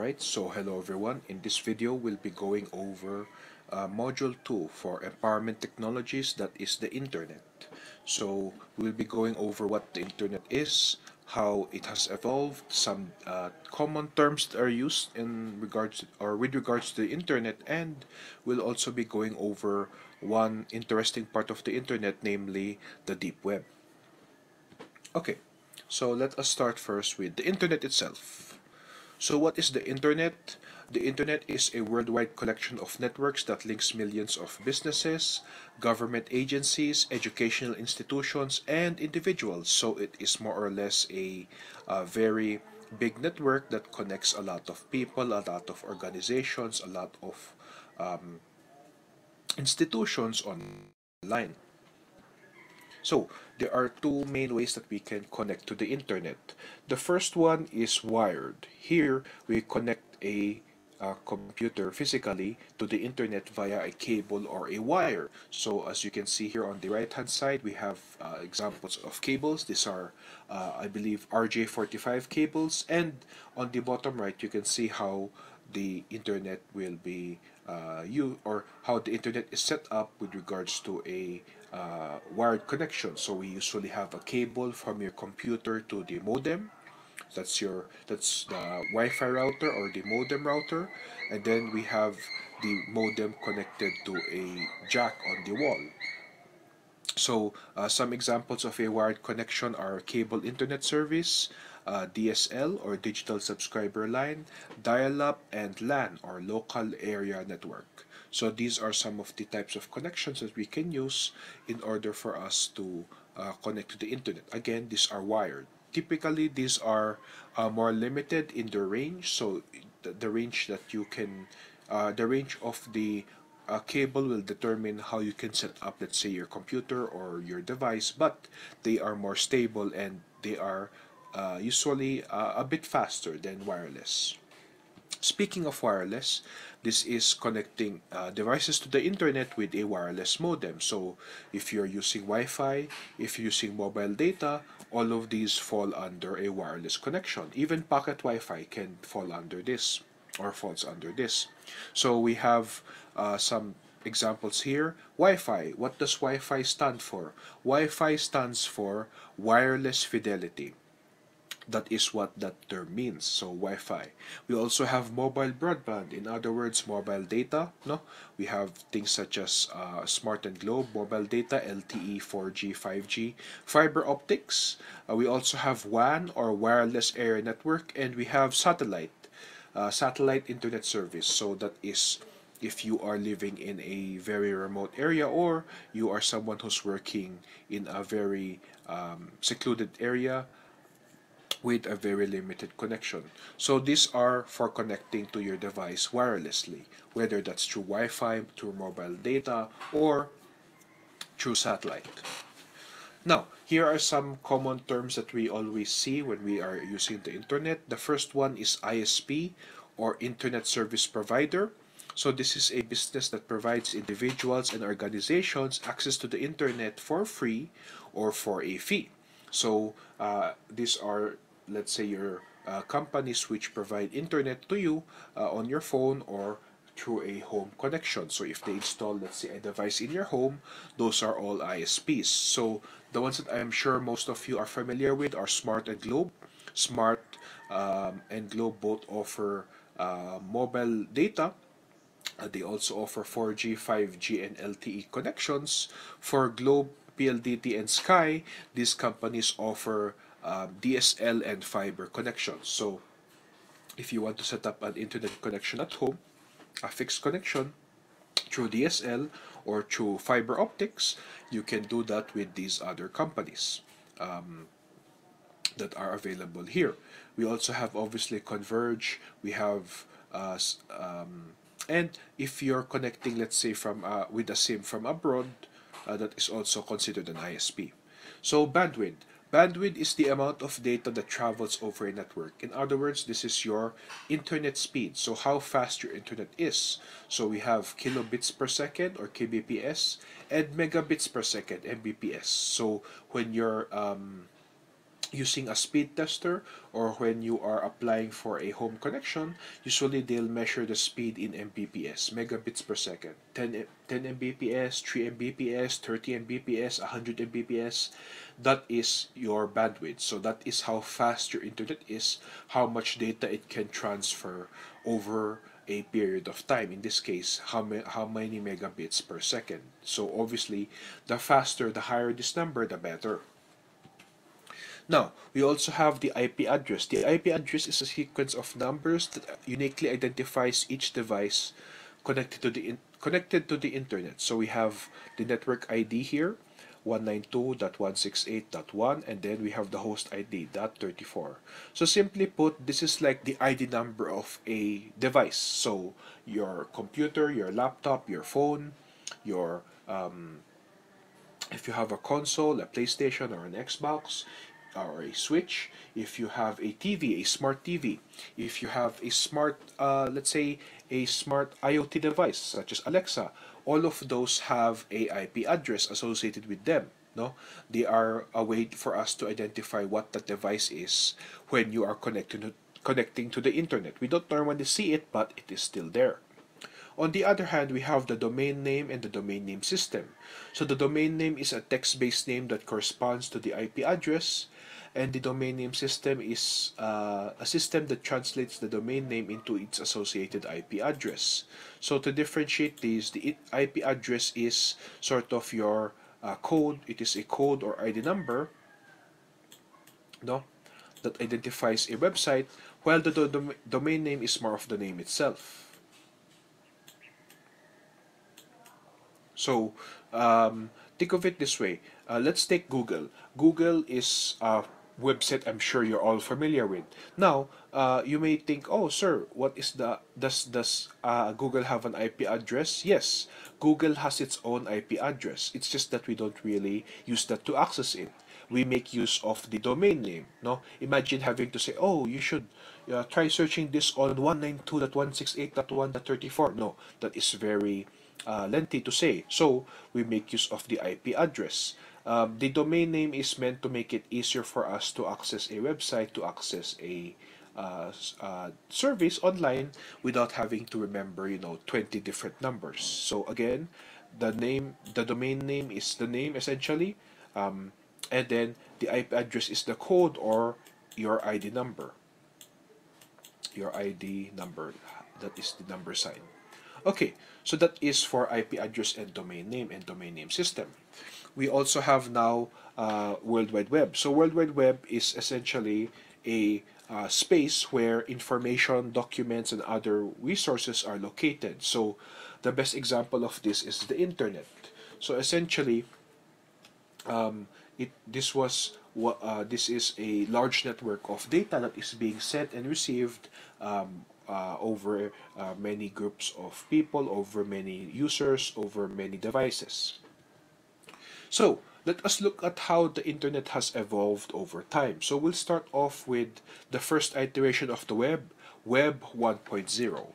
Alright, so hello everyone. In this video, we'll be going over uh, Module 2 for Empowerment Technologies, that is the Internet. So we'll be going over what the Internet is, how it has evolved, some uh, common terms that are used in regards or with regards to the Internet, and we'll also be going over one interesting part of the Internet, namely the Deep Web. Okay, so let us start first with the Internet itself. So what is the internet? The internet is a worldwide collection of networks that links millions of businesses, government agencies, educational institutions, and individuals. So it is more or less a, a very big network that connects a lot of people, a lot of organizations, a lot of um, institutions online. So there are two main ways that we can connect to the internet. The first one is wired. Here we connect a uh, computer physically to the internet via a cable or a wire. So as you can see here on the right hand side we have uh, examples of cables. These are uh, I believe RJ45 cables and on the bottom right you can see how the internet will be uh, you or how the internet is set up with regards to a uh, wired connection. So we usually have a cable from your computer to the modem. That's your that's the Wi-Fi router or the modem router, and then we have the modem connected to a jack on the wall. So uh, some examples of a wired connection are cable internet service, uh, DSL or digital subscriber line, dial-up, and LAN or local area network. So these are some of the types of connections that we can use in order for us to uh, connect to the internet. Again, these are wired. Typically, these are uh, more limited in the range. So the, the range that you can, uh, the range of the uh, cable will determine how you can set up, let's say, your computer or your device, but they are more stable and they are uh, usually uh, a bit faster than wireless. Speaking of wireless, this is connecting uh, devices to the internet with a wireless modem. So if you're using Wi-Fi, if you're using mobile data, all of these fall under a wireless connection. Even pocket Wi-Fi can fall under this or falls under this. So we have uh, some examples here. Wi-Fi. What does Wi-Fi stand for? Wi-Fi stands for wireless fidelity that is what that term means. So wi-fi. We also have mobile broadband. In other words mobile data no? We have things such as uh, smart and globe mobile data lte 4g 5g fiber optics. Uh, we also have wan or wireless area network and we have satellite uh, satellite internet service. So that is if you are living in a very remote area or you are someone who's working in a very um, secluded area with a very limited connection. So these are for connecting to your device wirelessly, whether that's through Wi-Fi, through mobile data, or through satellite. Now, here are some common terms that we always see when we are using the internet. The first one is ISP or Internet Service Provider. So this is a business that provides individuals and organizations access to the internet for free or for a fee. So uh, these are let's say your uh, companies which provide internet to you uh, on your phone or through a home connection. So if they install, let's say, a device in your home, those are all ISPs. So the ones that I'm sure most of you are familiar with are Smart and Globe. Smart um, and Globe both offer uh, mobile data. Uh, they also offer 4G, 5G, and LTE connections. For Globe, PLDT, and Sky, these companies offer um, DSL and fiber connections. So if you want to set up an internet connection at home, a fixed connection through DSL or through fiber optics, you can do that with these other companies um, that are available here. We also have obviously Converge, we have uh, um, and if you're connecting let's say from uh, with a SIM from abroad, uh, that is also considered an ISP. So bandwidth, Bandwidth is the amount of data that travels over a network. In other words, this is your internet speed. So how fast your internet is. So we have kilobits per second or kbps and megabits per second mbps. So when you're um, using a speed tester or when you are applying for a home connection, usually they'll measure the speed in Mbps, megabits per second. 10, 10 Mbps, 3 Mbps, 30 Mbps, 100 Mbps. That is your bandwidth. So that is how fast your internet is, how much data it can transfer over a period of time. In this case, how, ma- how many megabits per second. So obviously, the faster, the higher this number, the better. Now, we also have the IP address. The IP address is a sequence of numbers that uniquely identifies each device connected to the connected to the internet. So we have the network ID here, 192.168.1 and then we have the host ID .34. So simply put, this is like the ID number of a device. So your computer, your laptop, your phone, your um, if you have a console, a PlayStation or an Xbox, or a switch, if you have a TV, a smart TV, if you have a smart, uh, let's say, a smart IoT device such as Alexa, all of those have a IP address associated with them. No, they are a way for us to identify what that device is when you are connected connecting to the internet. We don't normally see it, but it is still there. On the other hand, we have the domain name and the domain name system. So the domain name is a text-based name that corresponds to the IP address and the domain name system is uh, a system that translates the domain name into its associated IP address. So to differentiate these, the IP address is sort of your uh, code. It is a code or ID number, no, that identifies a website, while the do domain name is more of the name itself. So um, think of it this way. Uh, let's take Google. Google is uh, website I'm sure you're all familiar with. Now, uh, you may think, oh, sir, what is the does does uh, Google have an IP address? Yes, Google has its own IP address. It's just that we don't really use that to access it. We make use of the domain name. No, imagine having to say, oh, you should uh, try searching this on 192.168.1.34. No, that is very uh, lengthy to say. So we make use of the IP address. Um, the domain name is meant to make it easier for us to access a website, to access a uh, uh, service online without having to remember, you know, 20 different numbers. So again, the name, the domain name is the name essentially, um, and then the IP address is the code or your ID number. Your ID number, that is the number sign. Okay, so that is for IP address and domain name and domain name system we also have now uh, World Wide Web. So World Wide Web is essentially a uh, space where information, documents, and other resources are located. So the best example of this is the internet. So essentially, um, it this was uh, this is a large network of data that is being sent and received um, uh, over uh, many groups of people, over many users, over many devices. So let us look at how the internet has evolved over time. So we'll start off with the first iteration of the web, Web 1.0.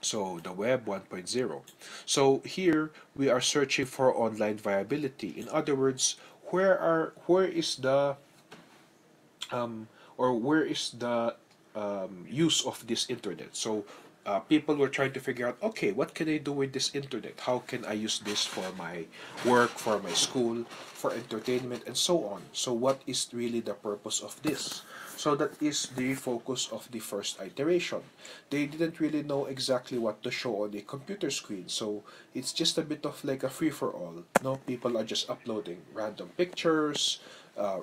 So the Web 1.0. So here we are searching for online viability. In other words, where are where is the um, or where is the um, use of this internet? So uh, people were trying to figure out okay what can i do with this internet? How can i use this for my work for my school for entertainment and so on? So what is really the purpose of this? So that is the focus of the first iteration. They didn't really know exactly what to show on the computer screen. So it's just a bit of like a free-for-all. No people are just uploading random pictures uh,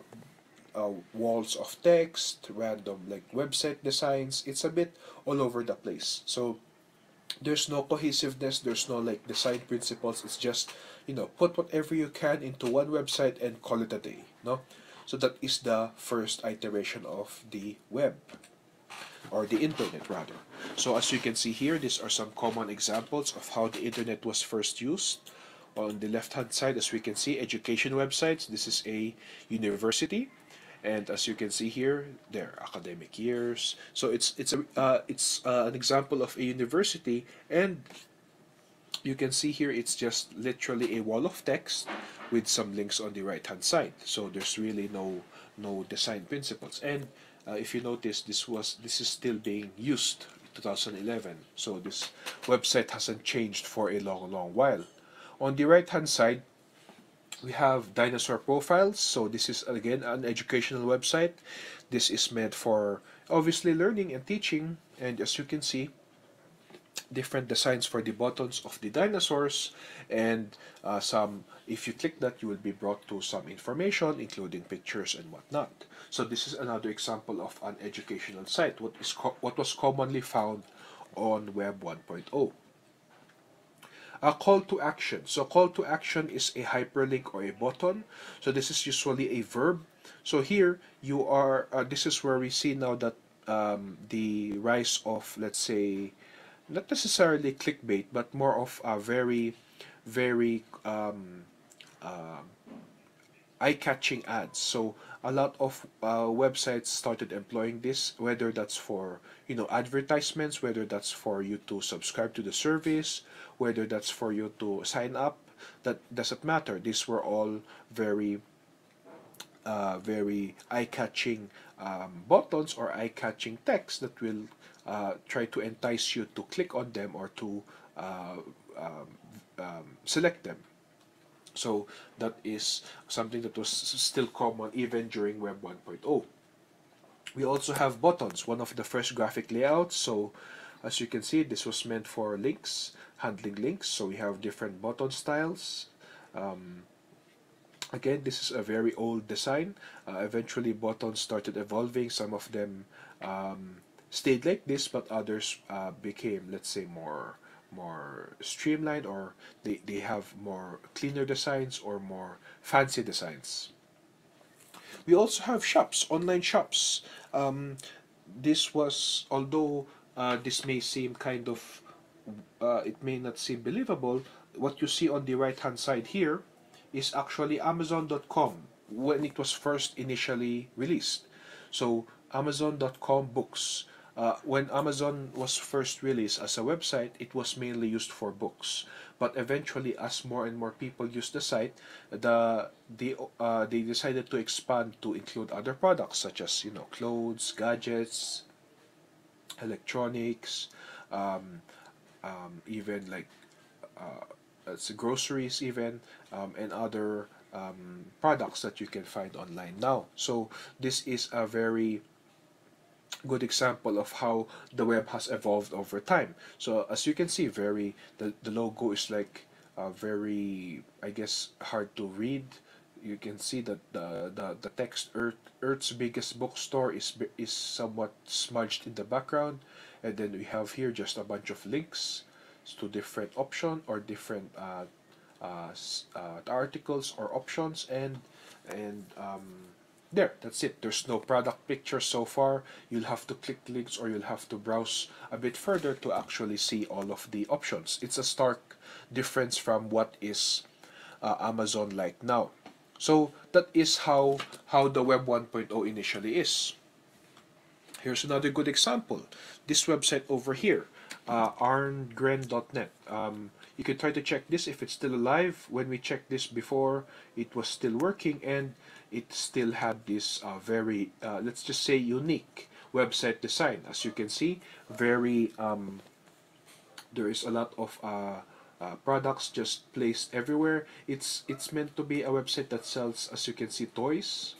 uh, walls of text, random like website designs. It's a bit all over the place. So there's no cohesiveness, there's no like design principles. It's just, you know, put whatever you can into one website and call it a day. No? So that is the first iteration of the web or the internet rather. So as you can see here, these are some common examples of how the internet was first used. On the left hand side, as we can see, education websites. This is a university and as you can see here their academic years so it's it's a uh, it's uh, an example of a university and you can see here it's just literally a wall of text with some links on the right hand side so there's really no no design principles. And uh, if you notice, this was this is still being used 2011. So this website hasn't changed for a long, long while. On the right hand side, we have dinosaur profiles. So this is again an educational website. This is meant for obviously learning and teaching. And as you can see, different designs for the buttons of the dinosaurs and uh, some if you click that you will be brought to some information including pictures and whatnot so this is another example of an educational site what is what was commonly found on web 1.0 a call to action. So call to action is a hyperlink or a button. So this is usually a verb. So here you are uh, this is where we see now that um, the rise of let's say not necessarily clickbait, but more of a very, very um, uh, eye-catching ads. So a lot of uh, websites started employing this, whether that's for you know advertisements, whether that's for you to subscribe to the service, whether that's for you to sign up. That doesn't matter. These were all very, uh, very eye-catching um, buttons or eye-catching text that will uh, try to entice you to click on them or to uh, um, um, select them. So that is something that was still common even during Web 1.0. We also have buttons, one of the first graphic layouts. So as you can see, this was meant for links, handling links. So we have different button styles. Um, again, this is a very old design. Uh, eventually, buttons started evolving. Some of them um, stayed like this, but others uh, became, let's say, more more streamlined or they, they have more cleaner designs or more fancy designs. We also have shops, online shops. Um, this was, although uh, this may seem kind of, uh, it may not seem believable, what you see on the right hand side here is actually Amazon.com when it was first initially released. So Amazon.com books uh, when Amazon was first released as a website, it was mainly used for books. But eventually, as more and more people used the site, the they uh, they decided to expand to include other products such as you know clothes, gadgets, electronics, um, um, even like uh, groceries, even um, and other um, products that you can find online now. So this is a very good example of how the web has evolved over time. So as you can see, very the, the logo is like uh, very I guess hard to read. You can see that the, the, the text Earth Earth's biggest bookstore is is somewhat smudged in the background, and then we have here just a bunch of links to different option or different uh, uh, uh, articles or options and and um, there that's it. There's no product picture so far. You'll have to click links or you'll have to browse a bit further to actually see all of the options. It's a stark difference from what is uh, Amazon like now. So that is how how the web 1.0 initially is. Here's another good example. This website over here uh, arngren.net um, you can try to check this if it's still alive. When we checked this before it was still working and it still had this uh, very, uh, let's just say, unique website design. As you can see, very, um, there is a lot of uh, uh, products just placed everywhere. It's it's meant to be a website that sells, as you can see, toys,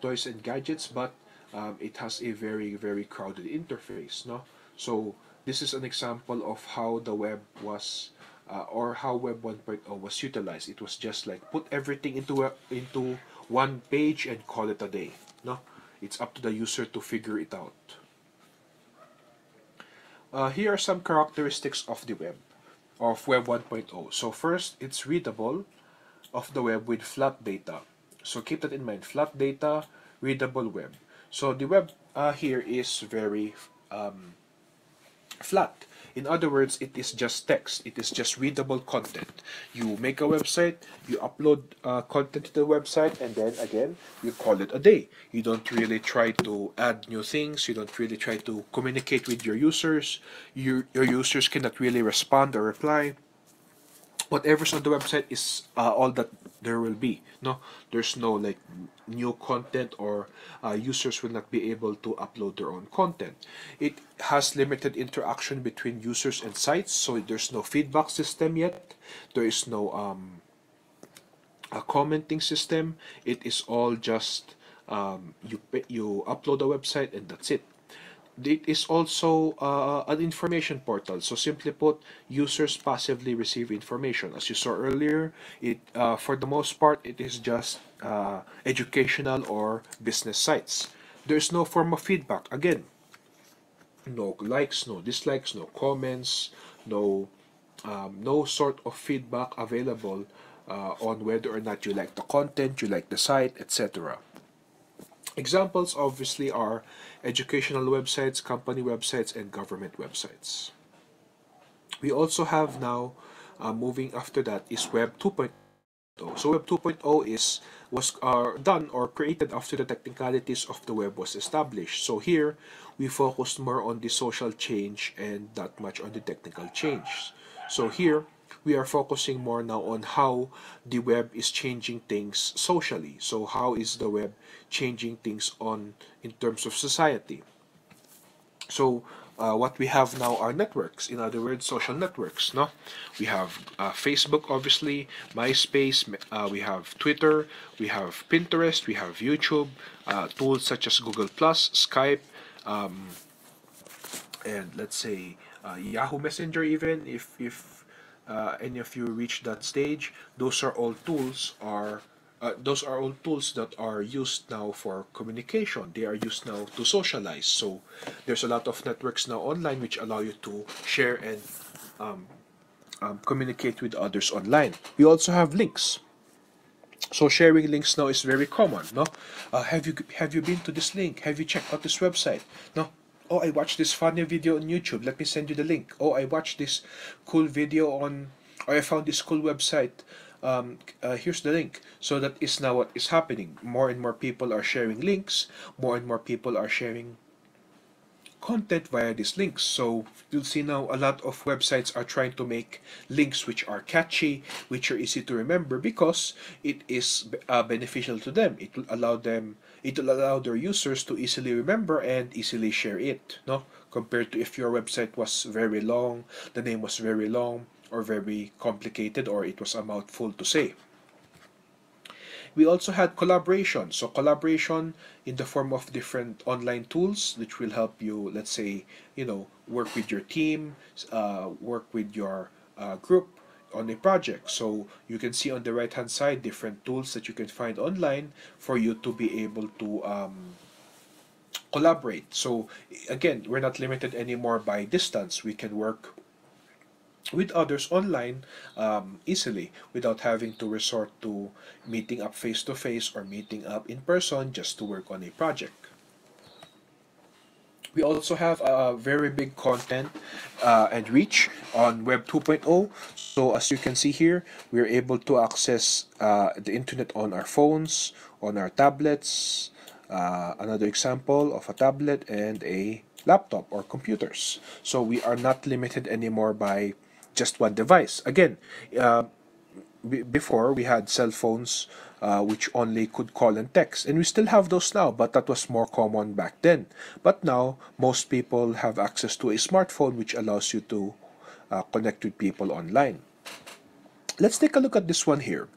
toys and gadgets, but um, it has a very very crowded interface. No, so this is an example of how the web was. Uh, or how Web 1.0 was utilized. It was just like put everything into into one page and call it a day. No, it's up to the user to figure it out. Uh, here are some characteristics of the web, of Web 1.0. So first, it's readable of the web with flat data. So keep that in mind, flat data, readable web. So the web uh, here is very um, flat. In other words, it is just text. It is just readable content. You make a website, you upload uh, content to the website, and then again, you call it a day. You don't really try to add new things. You don't really try to communicate with your users. Your, your users cannot really respond or reply. Whatever's on the website is uh, all that there will be no? There's no like new content or uh, users will not be able to upload their own content. It has limited interaction between users and sites so there's no feedback system yet. There is no um, a commenting system. It is all just um, you you upload a website and that's it it is also uh, an information portal. So simply put, users passively receive information. As you saw earlier, it uh, for the most part it is just uh, educational or business sites. There's no form of feedback. Again, no likes, no dislikes, no comments, no um, no sort of feedback available uh, on whether or not you like the content, you like the site, etc. Examples obviously are educational websites, company websites, and government websites. We also have now, uh, moving after that, is Web 2.0. So Web 2.0 is was uh, done or created after the technicalities of the web was established. So here, we focused more on the social change and not much on the technical change. So here, we are focusing more now on how the web is changing things socially. So how is the web changing things on in terms of society? So uh, what we have now are networks. In other words, social networks. No, we have uh, Facebook, obviously, MySpace. Uh, we have Twitter. We have Pinterest. We have YouTube. Uh, tools such as Google Plus, Skype, um, and let's say uh, Yahoo Messenger. Even if if uh, any of you reach that stage, those are all tools are uh, those are all tools that are used now for communication. They are used now to socialize. So there's a lot of networks now online which allow you to share and um, um, communicate with others online. We also have links. So sharing links now is very common. No, uh, have you have you been to this link? Have you checked out this website? No, oh I watched this funny video on YouTube. Let me send you the link. Oh I watched this cool video on or I found this cool website. Um, uh, here's the link. So that is now what is happening. More and more people are sharing links. More and more people are sharing content via these links. So you'll see now a lot of websites are trying to make links which are catchy, which are easy to remember because it is uh, beneficial to them. It will allow them, it will allow their users to easily remember and easily share it. No, compared to if your website was very long, the name was very long or very complicated, or it was a mouthful to say. We also had collaboration. So collaboration in the form of different online tools which will help you, let's say, you know, work with your team, uh, work with your uh, group on a project. So you can see on the right hand side different tools that you can find online for you to be able to um, collaborate. So again, we're not limited anymore by distance. We can work with others online um, easily without having to resort to meeting up face to face or meeting up in person just to work on a project. We also have a very big content uh, and reach on Web 2.0. So as you can see here, we're able to access uh, the internet on our phones, on our tablets. Uh, another example of a tablet and a laptop or computers. So we are not limited anymore by just one device. Again, uh, before we had cell phones uh, which only could call and text, and we still have those now, but that was more common back then. But now, most people have access to a smartphone which allows you to uh, connect with people online. Let's take a look at this one here.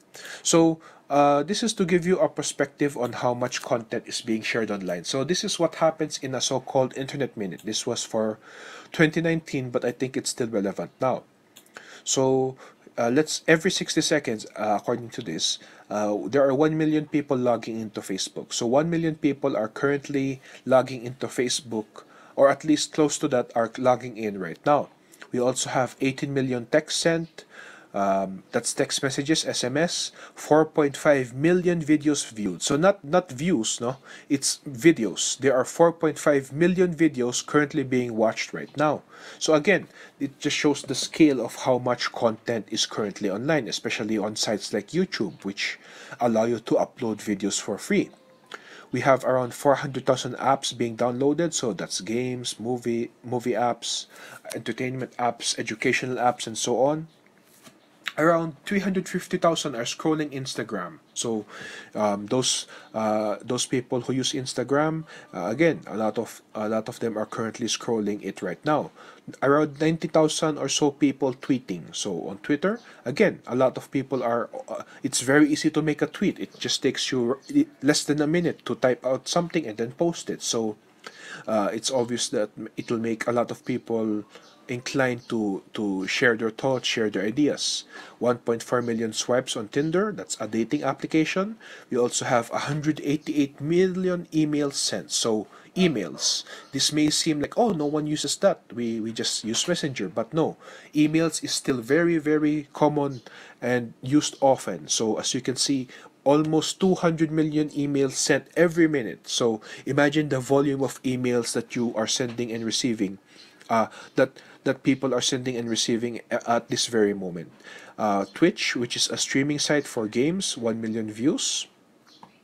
So, uh, this is to give you a perspective on how much content is being shared online. So this is what happens in a so-called Internet Minute. This was for 2019, but I think it's still relevant now. So uh, let's every 60 seconds, uh, according to this, uh, there are 1 million people logging into Facebook. So 1 million people are currently logging into Facebook, or at least close to that are logging in right now. We also have 18 million text sent, um, that's text messages sms 4.5 million videos viewed. So not not views no it's videos. There are 4.5 million videos currently being watched right now. So again it just shows the scale of how much content is currently online especially on sites like youtube which allow you to upload videos for free. We have around 400,000 apps being downloaded. So that's games movie movie apps entertainment apps educational apps and so on around 350,000 are scrolling Instagram. So um, those uh, those people who use Instagram, uh, again, a lot of a lot of them are currently scrolling it right now. Around 90,000 or so people tweeting. So on Twitter, again, a lot of people are. Uh, it's very easy to make a tweet. It just takes you less than a minute to type out something and then post it. So uh, it's obvious that it will make a lot of people inclined to to share their thoughts, share their ideas. 1.4 million swipes on Tinder, that's a dating application. We also have 188 million emails sent. So emails. This may seem like oh no one uses that. We we just use Messenger, but no. Emails is still very very common and used often. So as you can see almost 200 million emails sent every minute. So imagine the volume of emails that you are sending and receiving uh, that that people are sending and receiving at this very moment. Uh, Twitch, which is a streaming site for games, 1 million views.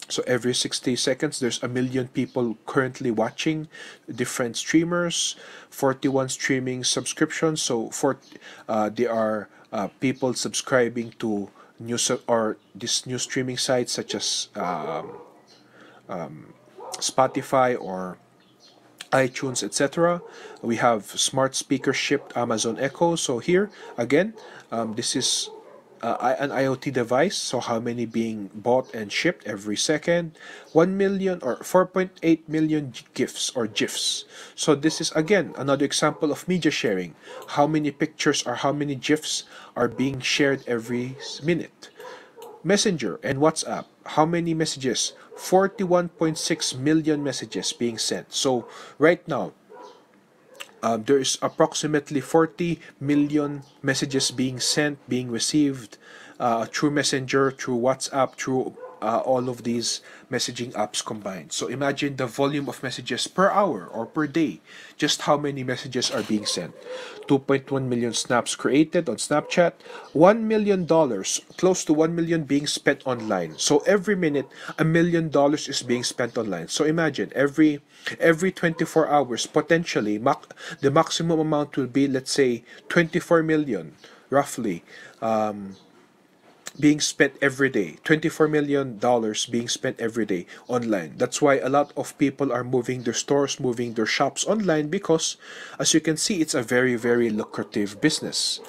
So every 60 seconds, there's a million people currently watching different streamers, 41 streaming subscriptions. So for uh, there are uh, people subscribing to new or this new streaming sites such as um, um, Spotify or iTunes, etc. We have smart speaker shipped Amazon Echo. So here again, um, this is uh, an IoT device. So how many being bought and shipped every second? 1 million or 4.8 million GIFs or GIFs. So this is again another example of media sharing. How many pictures or how many GIFs are being shared every minute? Messenger and WhatsApp. How many messages? 41.6 million messages being sent. So right now, um, there is approximately 40 million messages being sent, being received uh, through Messenger, through WhatsApp, through uh, all of these messaging apps combined. So imagine the volume of messages per hour or per day, just how many messages are being sent. 2.1 million snaps created on Snapchat, $1 million, close to 1 million being spent online. So every minute, a million dollars is being spent online. So imagine every every 24 hours, potentially, the maximum amount will be, let's say, 24 million, roughly. Um, being spent every day. 24 million dollars being spent every day online. That's why a lot of people are moving their stores moving their shops online because as you can see it's a very very lucrative business.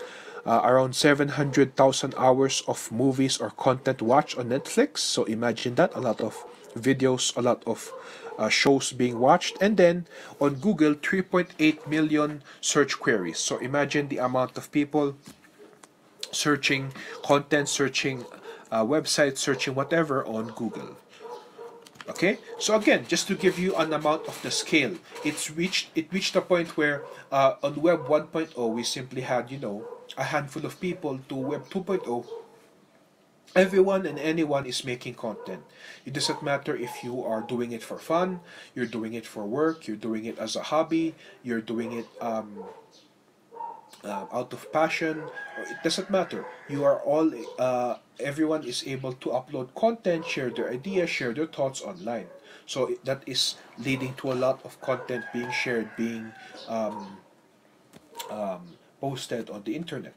Uh, around 700,000 hours of movies or content watched on Netflix. So imagine that a lot of videos a lot of uh, shows being watched. And then on Google 3.8 million search queries. So imagine the amount of people searching content, searching uh, websites, searching whatever on Google. Okay, so again, just to give you an amount of the scale, it's reached it reached a point where uh, on Web 1.0 we simply had you know a handful of people to Web 2.0 everyone and anyone is making content. It doesn't matter if you are doing it for fun, you're doing it for work, you're doing it as a hobby, you're doing it um, uh, out of passion it doesn't matter. You are all uh, everyone is able to upload content share their ideas share their thoughts online. So that is leading to a lot of content being shared being um, um, posted on the internet.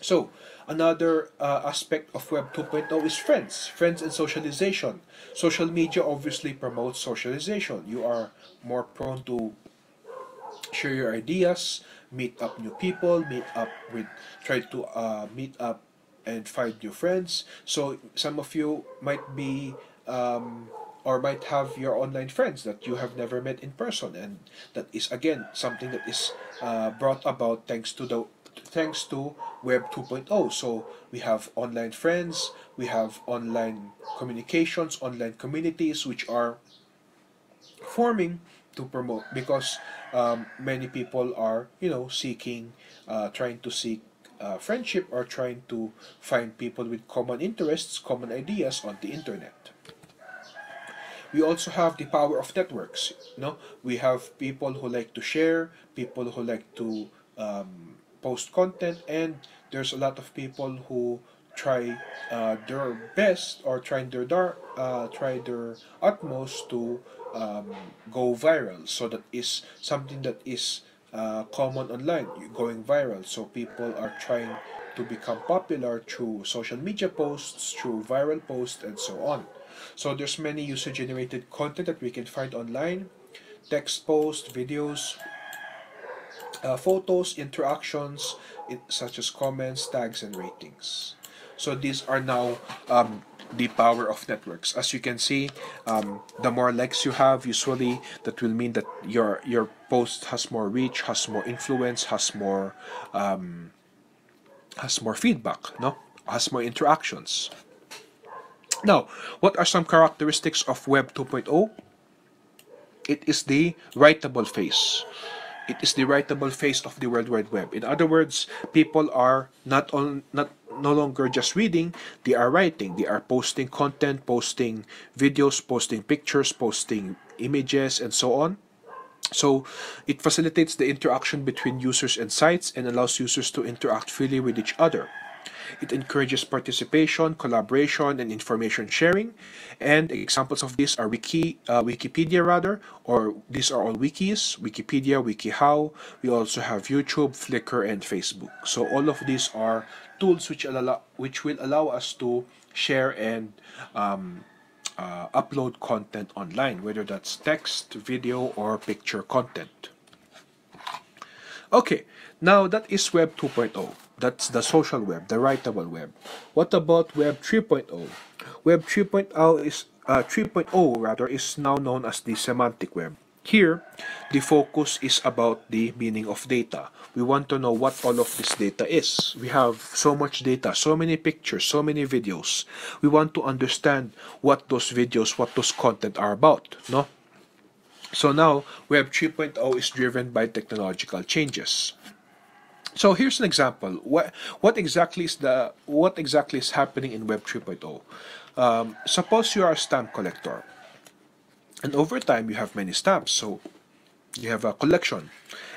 So another uh, aspect of web 2.0 is friends friends and socialization. Social media obviously promotes socialization. You are more prone to share your ideas meet up new people, meet up with, try to uh, meet up and find new friends. So some of you might be um, or might have your online friends that you have never met in person, and that is again something that is uh, brought about thanks to the thanks to Web 2.0. So we have online friends, we have online communications, online communities, which are forming to promote because um, many people are you know seeking uh, trying to seek uh, friendship or trying to find people with common interests common ideas on the internet. We also have the power of networks you know. We have people who like to share people who like to um, post content and there's a lot of people who try uh, their best or trying their dar- uh, try their utmost to um, go viral. So that is something that is uh, common online, going viral. So people are trying to become popular through social media posts, through viral posts, and so on. So there's many user-generated content that we can find online, text posts, videos, uh, photos, interactions, such as comments, tags, and ratings. So these are now um, the power of networks. As you can see, um, the more likes you have, usually that will mean that your your post has more reach, has more influence, has more um, has more feedback, no, has more interactions. Now, what are some characteristics of Web 2.0? It is the writable phase. It is the writable phase of the World Wide Web. In other words, people are not on not no longer just reading, they are writing. They are posting content, posting videos, posting pictures, posting images, and so on. So it facilitates the interaction between users and sites and allows users to interact freely with each other. It encourages participation, collaboration, and information sharing. And examples of this are Wiki, uh, Wikipedia rather, or these are all wikis, Wikipedia, WikiHow. We also have YouTube, Flickr, and Facebook. So all of these are tools which allow which will allow us to share and um, uh, upload content online, whether that's text, video, or picture content. Okay, now that is Web 2.0. That's the social web, the writable web. What about Web 3.0? Web 3.0 is uh, 3.0 rather is now known as the semantic web. Here, the focus is about the meaning of data. We want to know what all of this data is. We have so much data, so many pictures, so many videos. We want to understand what those videos, what those content are about, no? So now, Web 3.0 is driven by technological changes. So here's an example. What what exactly is the what exactly is happening in Web 3.0? Um, suppose you are a stamp collector, and over time you have many stamps. So you have a collection,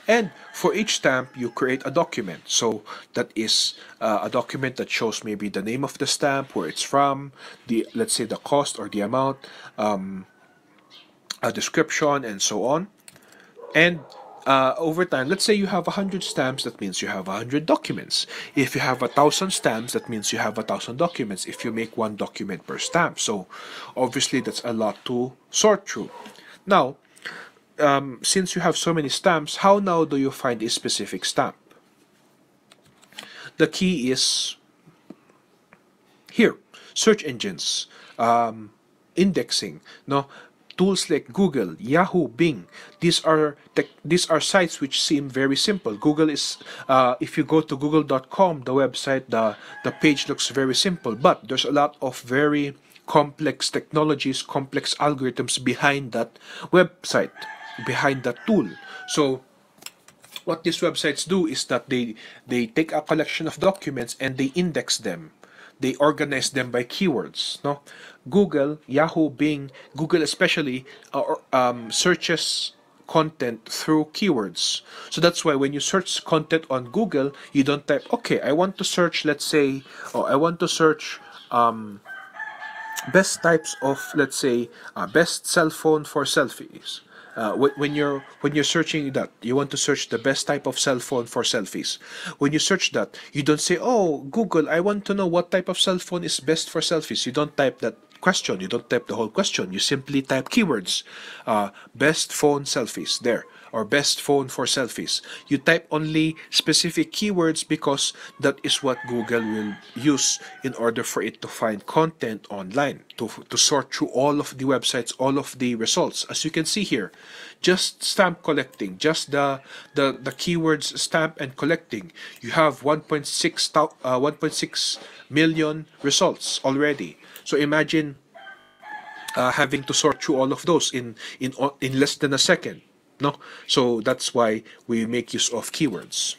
and for each stamp you create a document. So that is uh, a document that shows maybe the name of the stamp, where it's from, the let's say the cost or the amount, um, a description, and so on, and uh, over time, let's say you have 100 stamps, that means you have 100 documents. If you have a 1,000 stamps, that means you have a 1,000 documents if you make one document per stamp. So obviously that's a lot to sort through. Now, um, since you have so many stamps, how now do you find a specific stamp? The key is here, search engines, um, indexing. No, tools like Google, Yahoo, Bing. These are these are sites which seem very simple. Google is uh, if you go to google.com, the website, the the page looks very simple, but there's a lot of very complex technologies, complex algorithms behind that website, behind that tool. So what these websites do is that they they take a collection of documents and they index them they organize them by keywords no Google, Yahoo, Bing, Google especially uh, um, searches content through keywords. So that's why when you search content on Google, you don't type, okay, I want to search, let's say, or I want to search um, best types of, let's say, uh, best cell phone for selfies. Uh, when you're when you're searching that you want to search the best type of cell phone for selfies when you search that you don't say oh google i want to know what type of cell phone is best for selfies you don't type that question. You don't type the whole question. You simply type keywords. Uh, best phone selfies there or best phone for selfies. You type only specific keywords because that is what Google will use in order for it to find content online, to, to sort through all of the websites, all of the results. As you can see here, just stamp collecting, just the, the, the keywords stamp and collecting, you have 1.6 uh, 1.6 million results already. So imagine uh, having to sort through all of those in in in less than a second. No, so that's why we make use of keywords.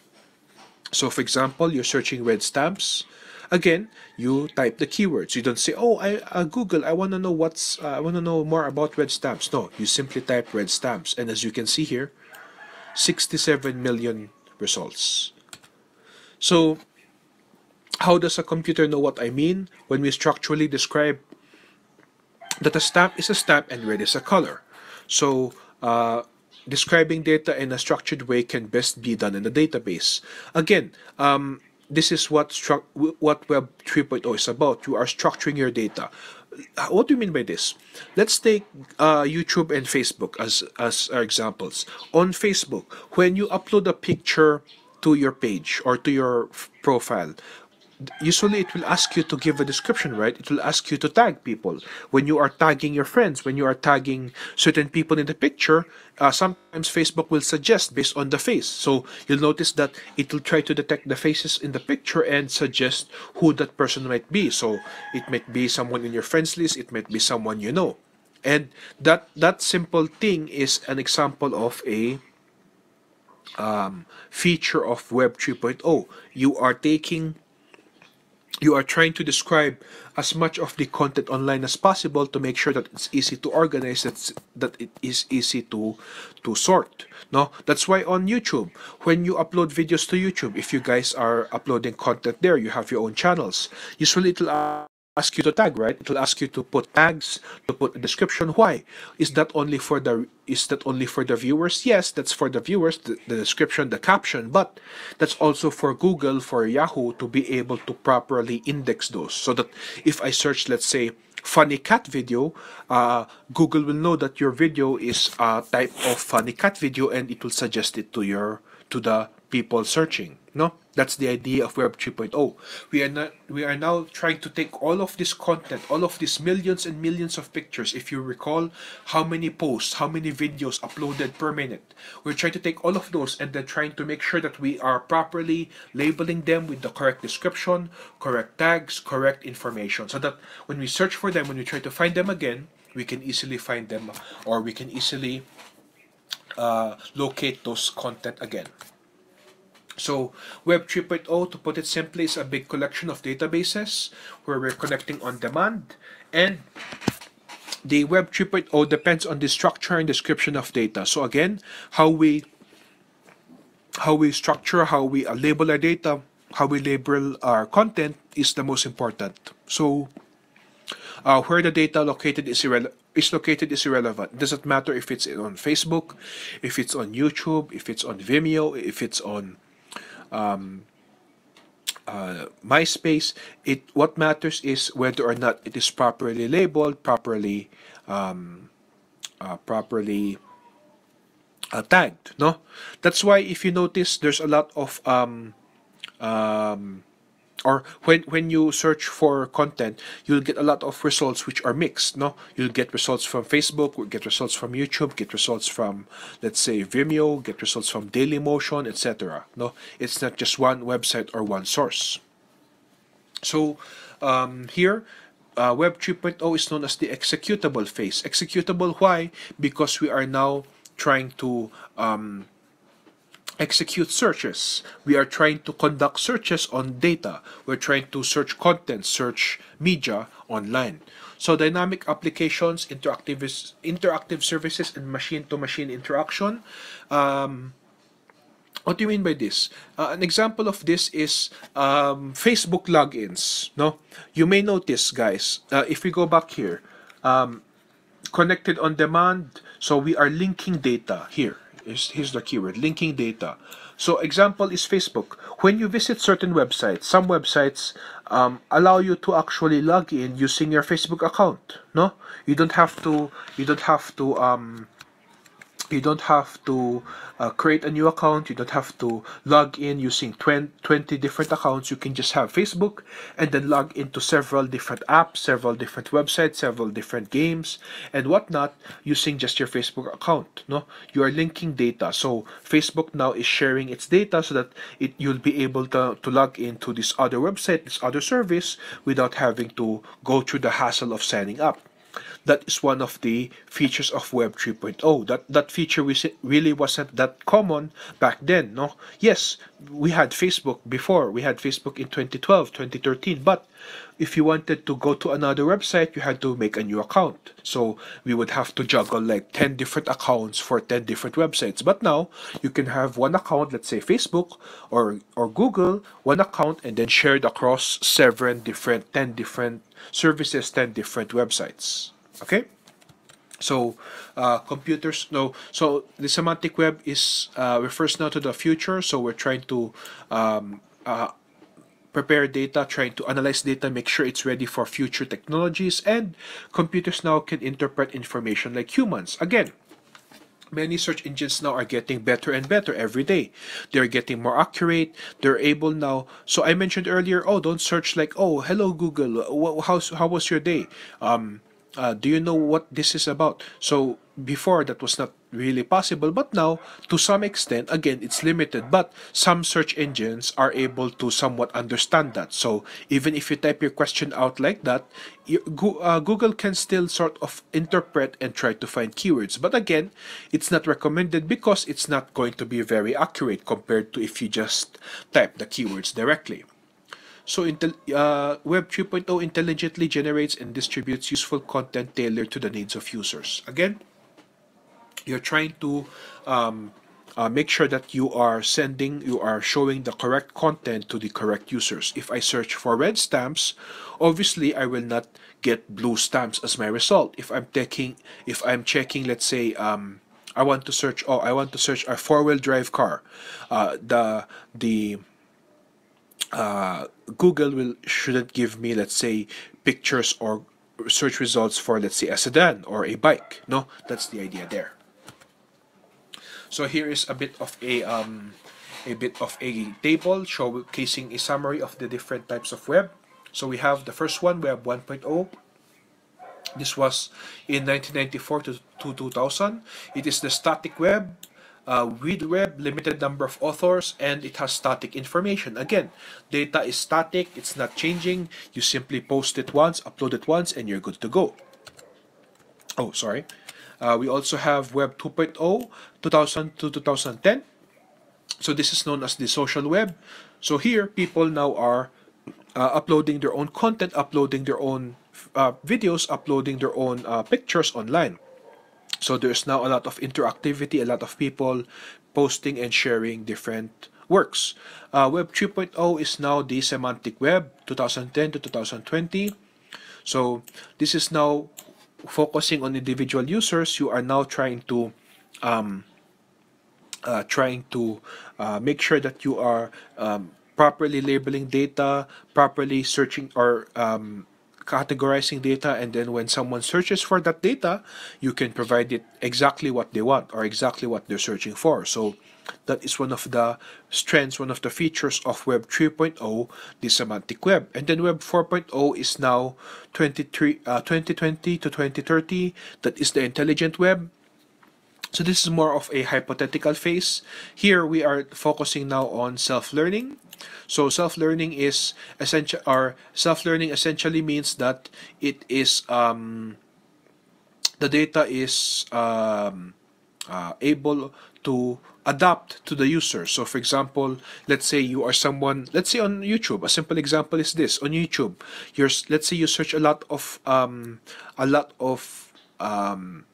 So, for example, you're searching red stamps. Again, you type the keywords. You don't say, "Oh, I uh, Google. I want to know what's. Uh, I want to know more about red stamps." No, you simply type red stamps, and as you can see here, 67 million results. So how does a computer know what I mean when we structurally describe that a stamp is a stamp and red is a color? So, uh, describing data in a structured way can best be done in a database. Again, um, this is what what Web 3.0 is about. You are structuring your data. What do you mean by this? Let's take uh, YouTube and Facebook as as our examples. On Facebook, when you upload a picture to your page or to your profile, usually it will ask you to give a description, right? It will ask you to tag people. When you are tagging your friends, when you are tagging certain people in the picture, uh, sometimes Facebook will suggest based on the face. So you'll notice that it will try to detect the faces in the picture and suggest who that person might be. So it might be someone in your friends list, it might be someone you know. And that that simple thing is an example of a um, feature of Web 3.0. You are taking you are trying to describe as much of the content online as possible to make sure that it's easy to organize that that it is easy to to sort no? That's why on youtube when you upload videos to youtube if you guys are uploading content there you have your own channels. Usually it'll ask you to tag, right? It will ask you to put tags, to put a description. Why? Is that only for the is that only for the viewers? Yes, that's for the viewers, the, the description, the caption, but that's also for Google, for Yahoo to be able to properly index those. So that if I search, let's say, funny cat video, uh, Google will know that your video is a type of funny cat video and it will suggest it to your to the people searching. No, that's the idea of Web 3.0. We are not we are now trying to take all of this content, all of these millions and millions of pictures. If you recall how many posts, how many videos uploaded per minute, we're trying to take all of those and then trying to make sure that we are properly labeling them with the correct description, correct tags, correct information, so that when we search for them, when we try to find them again, we can easily find them or we can easily uh, locate those content again. So Web 3.0, to put it simply, is a big collection of databases where we're connecting on demand. And the Web 3.0 depends on the structure and description of data. So again, how we how we structure, how we label our data, how we label our content is the most important. So uh, where the data located is irrelevant is located is irrelevant. It doesn't matter if it's on Facebook, if it's on YouTube, if it's on Vimeo, if it's on um, uh, MySpace. It what matters is whether or not it is properly labeled, properly um, uh, properly uh, tagged. No, that's why if you notice, there's a lot of um, um, or when when you search for content you'll get a lot of results which are mixed no? You'll get results from facebook get results from youtube get results from let's say vimeo get results from dailymotion etc no? It's not just one website or one source. So um, here uh, web 3.0 is known as the executable phase. Executable why? Because we are now trying to um, execute searches. We are trying to conduct searches on data. We're trying to search content, search media online. So dynamic applications, interactive interactive services, and machine-to-machine interaction. Um, what do you mean by this? Uh, an example of this is um, Facebook logins. No, you may notice, guys. Uh, if we go back here, um, connected on demand. So we are linking data here is here's the keyword linking data. So example is facebook. When you visit certain websites some websites um, allow you to actually log in using your facebook account no? You don't have to you don't have to um, you don't have to uh, create a new account you don't have to log in using 20, 20 different accounts. You can just have facebook and then log into several different apps several different websites several different games and whatnot using just your facebook account no you are linking data. So facebook now is sharing its data so that it you'll be able to, to log into this other website this other service without having to go through the hassle of signing up that is one of the features of Web 3.0. That that feature really wasn't that common back then. No, yes, we had Facebook before. We had Facebook in 2012, 2013, but if you wanted to go to another website, you had to make a new account. So we would have to juggle like 10 different accounts for 10 different websites. But now you can have one account, let's say Facebook or, or Google, one account and then shared across seven different, 10 different services, 10 different websites. Okay? So, uh, computers, no. So, the semantic web is uh, refers now to the future. So, we're trying to um, uh, prepare data, trying to analyze data, make sure it's ready for future technologies, and computers now can interpret information like humans. Again, many search engines now are getting better and better every day. They're getting more accurate. They're able now. So i mentioned earlier oh don't search like oh hello google. How, how was your day? Um uh, do you know what this is about? So before that was not really possible but now to some extent again it's limited. But some search engines are able to somewhat understand that. So even if you type your question out like that you, uh, google can still sort of interpret and try to find keywords. But again it's not recommended because it's not going to be very accurate compared to if you just type the keywords directly. So uh, Web 3.0 intelligently generates and distributes useful content tailored to the needs of users. Again, you're trying to um, uh, make sure that you are sending, you are showing the correct content to the correct users. If I search for red stamps, obviously I will not get blue stamps as my result. If I'm taking, if I'm checking, let's say, um, I want to search, oh, I want to search a four-wheel drive car. Uh, the, the, uh, Google will shouldn't give me, let's say, pictures or search results for, let's say, a sedan or a bike. No, that's the idea there. So here is a bit of a um, a bit of a table showcasing a summary of the different types of web. So we have the first one, Web 1.0. This was in 1994 to, to 2000. It is the static web, uh, with web, limited number of authors, and it has static information. Again, data is static, it's not changing. You simply post it once, upload it once, and you're good to go. Oh, sorry. Uh, we also have Web 2.0, 2000 to 2010. So this is known as the social web. So here, people now are uh, uploading their own content, uploading their own uh, videos, uploading their own uh, pictures online. So there's now a lot of interactivity, a lot of people posting and sharing different works. Uh, web 3.0 is now the semantic web, 2010 to 2020. So this is now focusing on individual users, you are now trying to um, uh, trying to uh, make sure that you are um, properly labeling data, properly searching or um, categorizing data, and then when someone searches for that data, you can provide it exactly what they want or exactly what they're searching for. So that is one of the strengths, one of the features of Web 3.0, the semantic web. And then Web 4.0 is now 23, uh, 2020 to 2030. That is the intelligent web. So this is more of a hypothetical phase. Here we are focusing now on self-learning. So self-learning is essential, or self-learning essentially means that it is um, the data is um, uh, able to adapt to the user. So for example, let's say you are someone, let's say on YouTube, a simple example is this, on YouTube, you're, let's say you search a lot of, um, a lot of, um,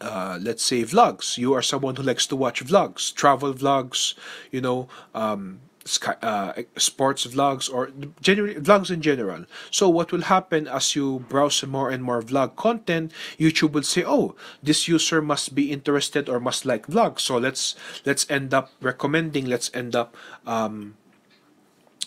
uh, let's say vlogs. You are someone who likes to watch vlogs, travel vlogs, you know, um, uh, sports vlogs or generally vlogs in general. So what will happen as you browse more and more vlog content, YouTube will say, "Oh, this user must be interested or must like vlogs." So let's let's end up recommending. Let's end up um,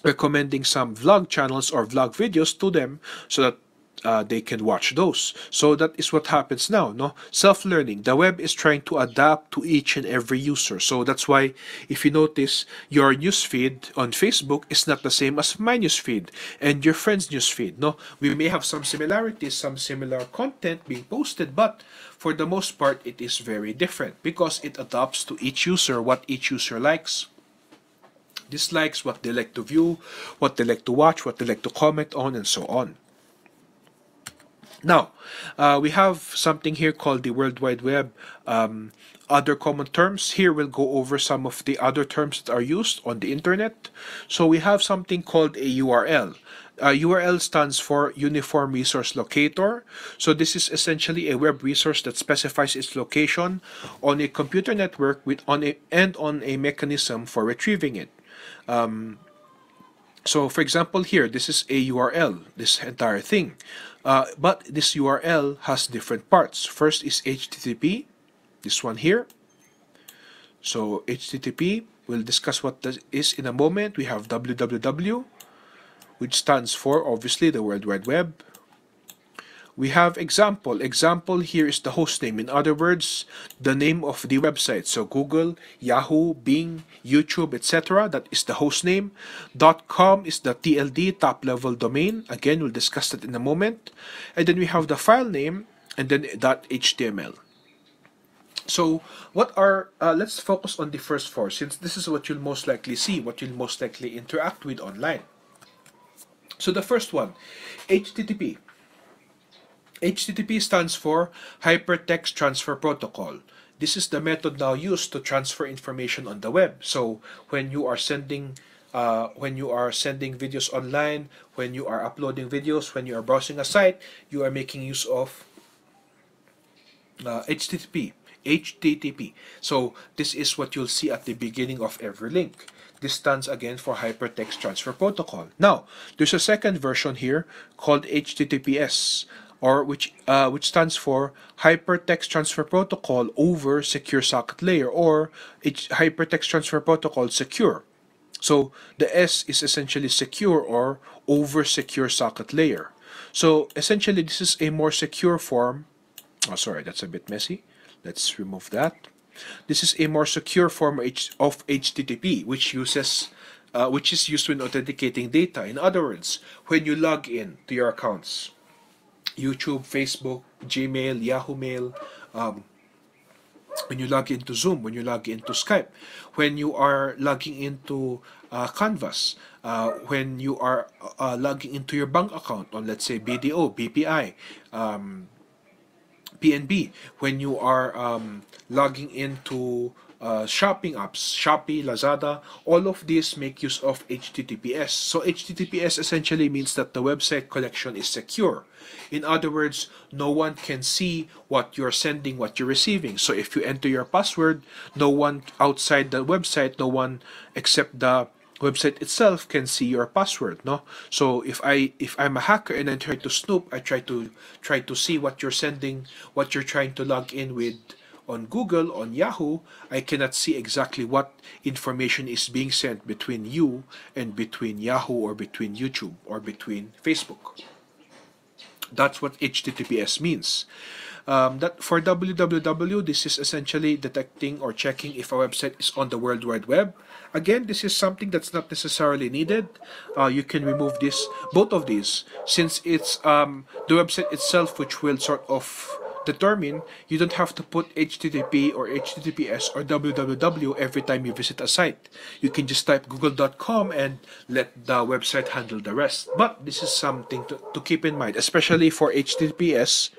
recommending some vlog channels or vlog videos to them so that uh, they can watch those. So that is what happens now. No, self-learning. The web is trying to adapt to each and every user. So that's why, if you notice, your newsfeed on Facebook is not the same as my newsfeed and your friend's newsfeed. No, we may have some similarities, some similar content being posted, but for the most part, it is very different because it adapts to each user what each user likes dislikes, what they like to view, what they like to watch, what they like to comment on, and so on. Now, uh, we have something here called the World Wide Web. Um, other common terms. Here we'll go over some of the other terms that are used on the internet. So we have something called a URL. Uh, URL stands for Uniform Resource Locator. So this is essentially a web resource that specifies its location on a computer network with on a and on a mechanism for retrieving it. Um, so for example here, this is a URL, this entire thing. Uh, but this URL has different parts. First is HTTP, this one here. So HTTP, We'll discuss what that is in a moment. We have www, which stands for obviously the World Wide Web. We have example. Example here is the host name. In other words, the name of the website. So Google, Yahoo, Bing, YouTube, etc. That is the host name. .com is the TLD, top level domain. Again, we'll discuss that in a moment. And then we have the file name and then .html. So what are, uh, let's focus on the first four since this is what you'll most likely see, what you'll most likely interact with online. So the first one, HTTP. HTTP stands for Hypertext Transfer Protocol. This is the method now used to transfer information on the web. So when you are sending uh, when you are sending videos online, when you are uploading videos, when you are browsing a site, you are making use of uh, HTTP. HTTP. So this is what you'll see at the beginning of every link. This stands again for Hypertext Transfer Protocol. Now, there's a second version here called HTTPS or which uh, which stands for Hypertext Transfer Protocol over Secure Socket Layer or Hypertext Transfer Protocol Secure. So the S is essentially secure or over Secure Socket Layer. So essentially this is a more secure form. Oh, sorry, that's a bit messy. Let's remove that. This is a more secure form of HTTP, which uses uh, which is used when authenticating data. In other words, when you log in to your accounts, YouTube, Facebook, Gmail, Yahoo Mail, um, when you log into Zoom, when you log into Skype, when you are logging into uh, Canvas, uh, when you are uh, logging into your bank account on, let's say, BDO, BPI, um, PNB, when you are um, logging into uh, shopping apps, Shopee, Lazada, all of these make use of HTTPS. So HTTPS essentially means that the website collection is secure. In other words, no one can see what you're sending, what you're receiving. So if you enter your password, no one outside the website, no one except the website itself can see your password no so if i if i'm a hacker and i try to snoop i try to try to see what you're sending what you're trying to log in with on google on yahoo i cannot see exactly what information is being sent between you and between yahoo or between youtube or between facebook that's what https means um, that for www this is essentially detecting or checking if a website is on the world wide web Again, this is something that's not necessarily needed. Uh, you can remove this, both of these, since it's um, the website itself which will sort of determine you don't have to put http or https or www every time you visit a site. You can just type google.com and let the website handle the rest. But this is something to, to keep in mind especially for https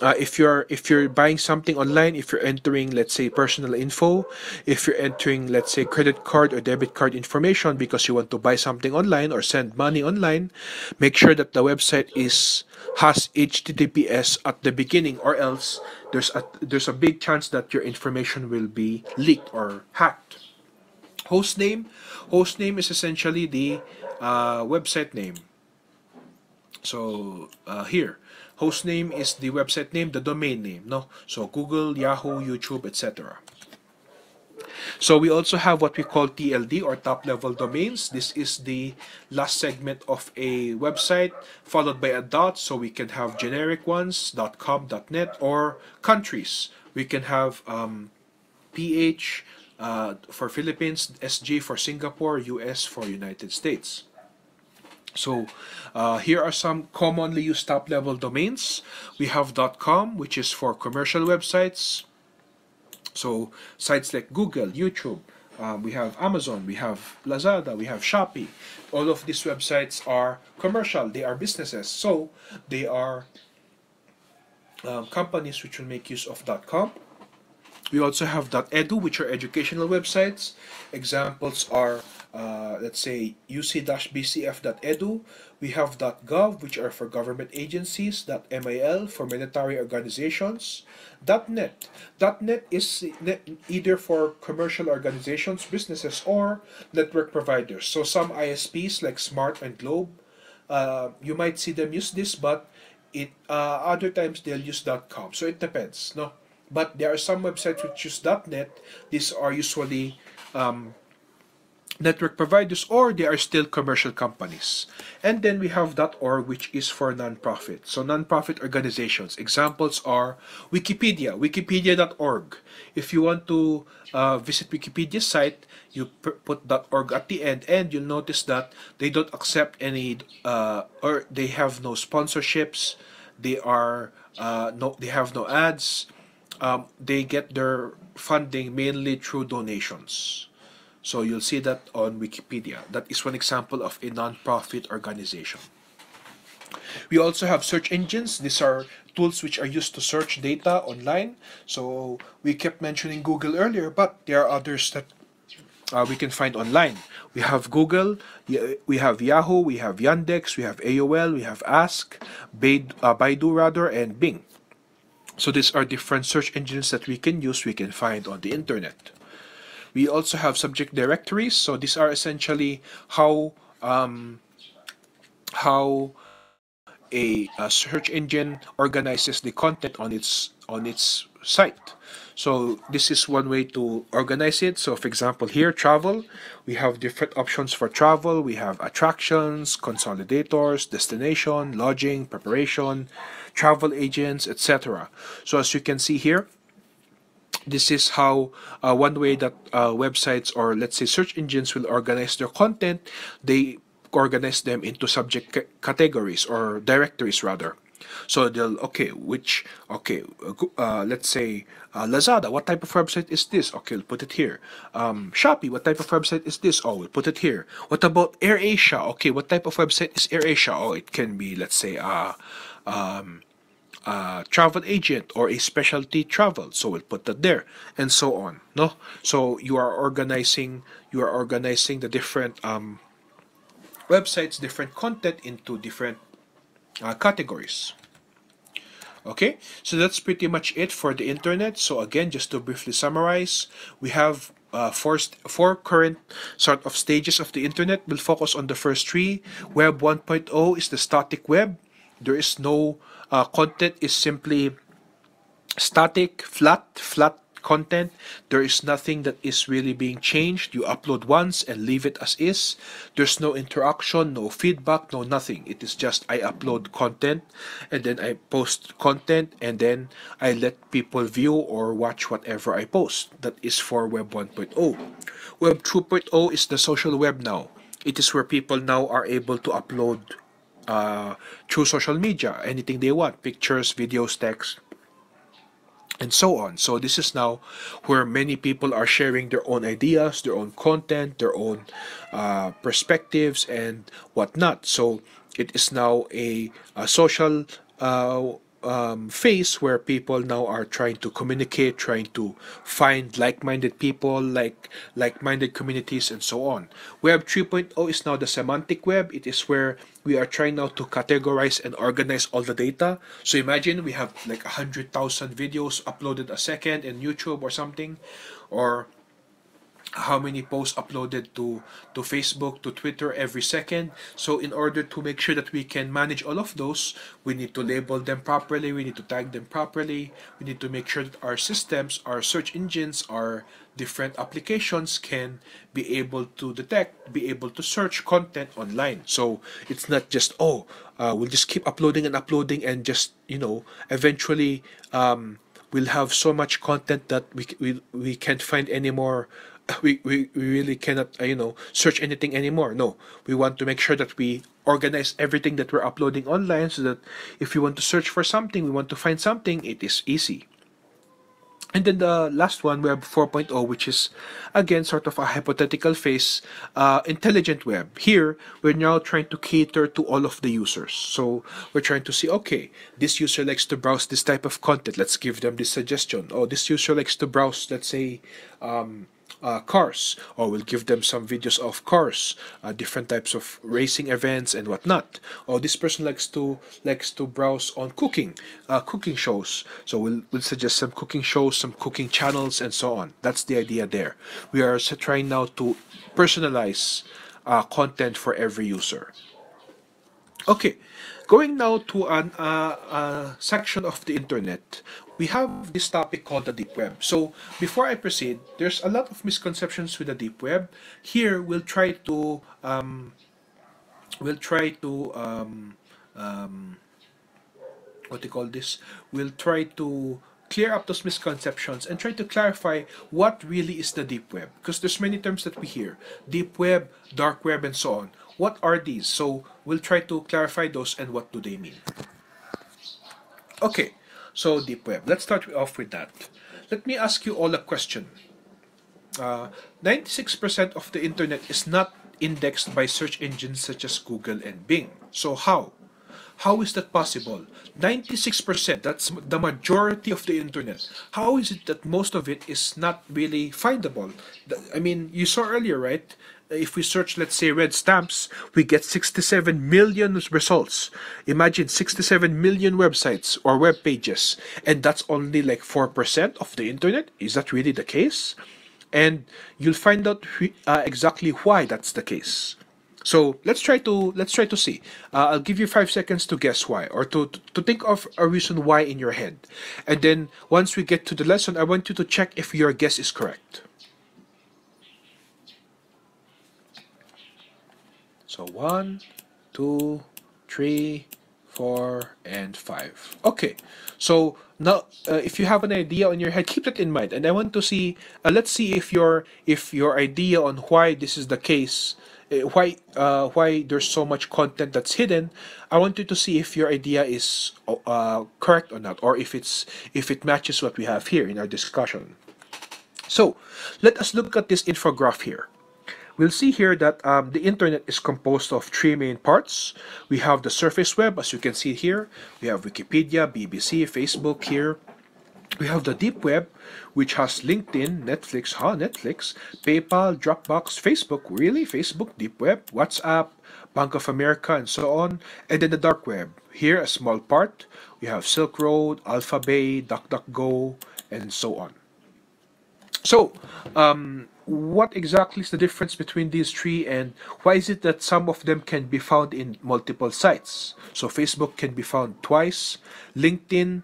uh, if you're if you're buying something online if you're entering let's say personal info if you're entering let's say credit card or debit card information because you want to buy something online or send money online make sure that the website is has https at the beginning or else there's a there's a big chance that your information will be leaked or hacked. Host name host name is essentially the uh, website name. So uh, here host name is the website name, the domain name, no? So Google, Yahoo, YouTube, etc. So we also have what we call TLD or top level domains. This is the last segment of a website followed by a dot. So we can have generic ones, .com, .net or countries. We can have um, PH uh, for Philippines, SG for Singapore, US for United States. So uh, here are some commonly used top level domains. We have .com which is for commercial websites. So sites like Google, YouTube, uh, we have Amazon, we have Lazada, we have Shopee. All of these websites are commercial, they are businesses. So they are um, companies which will make use of .com. We also have .edu which are educational websites. Examples are uh, let's say uc-bcf.edu. We have .gov, which are for government agencies, .mil for military organizations, .net. .net is either for commercial organizations, businesses, or network providers. So some ISPs like Smart and Globe, uh, you might see them use this, but it uh, other times they'll use .com. So it depends, no. But there are some websites which use .net. These are usually um, network providers or they are still commercial companies. And then we have .org which is for non-profit. So non-profit organizations. Examples are Wikipedia, wikipedia.org. If you want to uh, visit Wikipedia site, you put .org at the end and you'll notice that they don't accept any uh, or they have no sponsorships. They are uh, no they have no ads. Um, they get their funding mainly through donations. So you'll see that on Wikipedia. That is one example of a non-profit organization. We also have search engines. These are tools which are used to search data online. So we kept mentioning Google earlier, but there are others that uh, we can find online. We have Google, we have Yahoo, we have Yandex, we have AOL, we have Ask, Baidu, uh, Baidu rather, and Bing. So these are different search engines that we can use, we can find on the internet. We also have subject directories. So these are essentially how um, how a, a, search engine organizes the content on its on its site. So this is one way to organize it. So for example, here travel, we have different options for travel. We have attractions, consolidators, destination, lodging, preparation, travel agents, etc. So as you can see here, this is how uh, one way that uh, websites or let's say search engines will organize their content they organize them into subject categories or directories rather. So they'll okay which okay uh, let's say uh, lazada what type of website is this? Okay we'll put it here. Um, shopee what type of website is this? Oh we'll put it here. What about airasia okay what type of website is airasia oh it can be let's say uh um, travel agent or a specialty travel. So we'll put that there and so on no? So you are organizing you are organizing the different um, websites different content into different uh, categories. Okay? So that's pretty much it for the internet. So again just to briefly summarize we have uh, four, four current sort of stages of the internet. We'll focus on the first three. Web 1.0 is the static web. There is no uh, content is simply static, flat, flat content. There is nothing that is really being changed. You upload once and leave it as is. There's no interaction, no feedback, no nothing. It is just I upload content and then I post content and then I let people view or watch whatever I post. That is for Web 1.0. Web 2.0 is the social web now. It is where people now are able to upload uh, through social media, anything they want, pictures, videos, text, and so on. So this is now where many people are sharing their own ideas, their own content, their own uh, perspectives, and whatnot. So it is now a, a social uh, um, phase where people now are trying to communicate, trying to find like-minded people, like like-minded communities, and so on. Web 3.0 is now the semantic web. It is where we are trying now to categorize and organize all the data. So imagine we have like a hundred thousand videos uploaded a second in YouTube or something, or how many posts uploaded to to Facebook to Twitter every second. So in order to make sure that we can manage all of those we need to label them properly we need to tag them properly we need to make sure that our systems our search engines our different applications can be able to detect be able to search content online. So it's not just oh uh, we'll just keep uploading and uploading and just you know eventually um, we'll have so much content that we, we, we can't find any more we, we, we really cannot uh, you know search anything anymore no we want to make sure that we organize everything that we're uploading online so that if we want to search for something we want to find something it is easy and then the last one, Web 4.0, which is again sort of a hypothetical phase, uh, intelligent web. Here, we're now trying to cater to all of the users. So we're trying to see, okay, this user likes to browse this type of content. Let's give them this suggestion. Oh, this user likes to browse, let's say, um, uh, cars or we'll give them some videos of cars uh, different types of racing events and whatnot. Or this person likes to likes to browse on cooking uh, cooking shows. So we'll, we'll suggest some cooking shows some cooking channels and so on. That's the idea there. We are trying now to personalize uh, content for every user. Okay going now to an uh, section of the internet we have this topic called the deep web. So before I proceed, there's a lot of misconceptions with the deep web. Here we'll try to um, we'll try to um, um, what do you call this? We'll try to clear up those misconceptions and try to clarify what really is the deep web because there's many terms that we hear deep web dark web and so on what are these so we'll try to clarify those and what do they mean okay so deep web let's start off with that let me ask you all a question 96% uh, of the internet is not indexed by search engines such as google and bing so how how is that possible? 96%, that's the majority of the internet. How is it that most of it is not really findable? I mean, you saw earlier, right? If we search, let's say, red stamps, we get 67 million results. Imagine 67 million websites or web pages, and that's only like 4% of the internet. Is that really the case? And you'll find out uh, exactly why that's the case. So let's try to let's try to see. Uh, I'll give you five seconds to guess why, or to, to to think of a reason why in your head, and then once we get to the lesson, I want you to check if your guess is correct. So one, two, three, four, and five. Okay, so now uh, if you have an idea on your head, keep that in mind, and I want to see. Uh, let's see if your if your idea on why this is the case Eh, why uh, why there's so much content that's hidden i want you to see if your idea is uh, correct or not or if it's if it matches what we have here in our discussion so let us look at this infograph here we'll see here that um, the internet is composed of three main parts. We have the surface web, as you can see here. We have Wikipedia, BBC, Facebook here. We have the deep web, which has LinkedIn, Netflix, huh, Netflix, PayPal, Dropbox, Facebook, really, Facebook, deep web, WhatsApp, Bank of America, and so on. And then the dark web. Here, a small part, we have Silk Road, Alpha Alphabay, DuckDuckGo, and so on. So, um, what exactly is the difference between these three and why is it that some of them can be found in multiple sites? So Facebook can be found twice, LinkedIn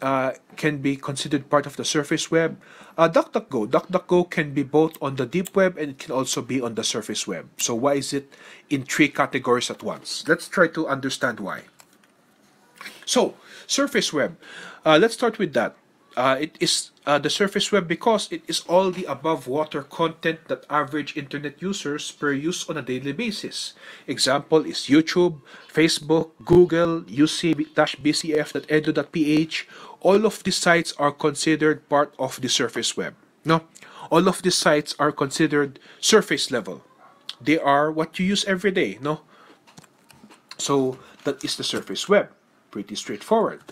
uh, can be considered part of the surface web. Uh, DuckDuckGo. DuckDuckGo can be both on the deep web and it can also be on the surface web. So why is it in three categories at once? Let's try to understand why. So, surface web. Uh, let's start with that. Uh, it is uh, the surface web because it is all the above water content that average internet users per use on a daily basis. Example is YouTube, Facebook, Google, uc-bcf.edu.ph. All of these sites are considered part of the surface web. No, all of these sites are considered surface level. They are what you use every day. No, so that is the surface web. Pretty straightforward.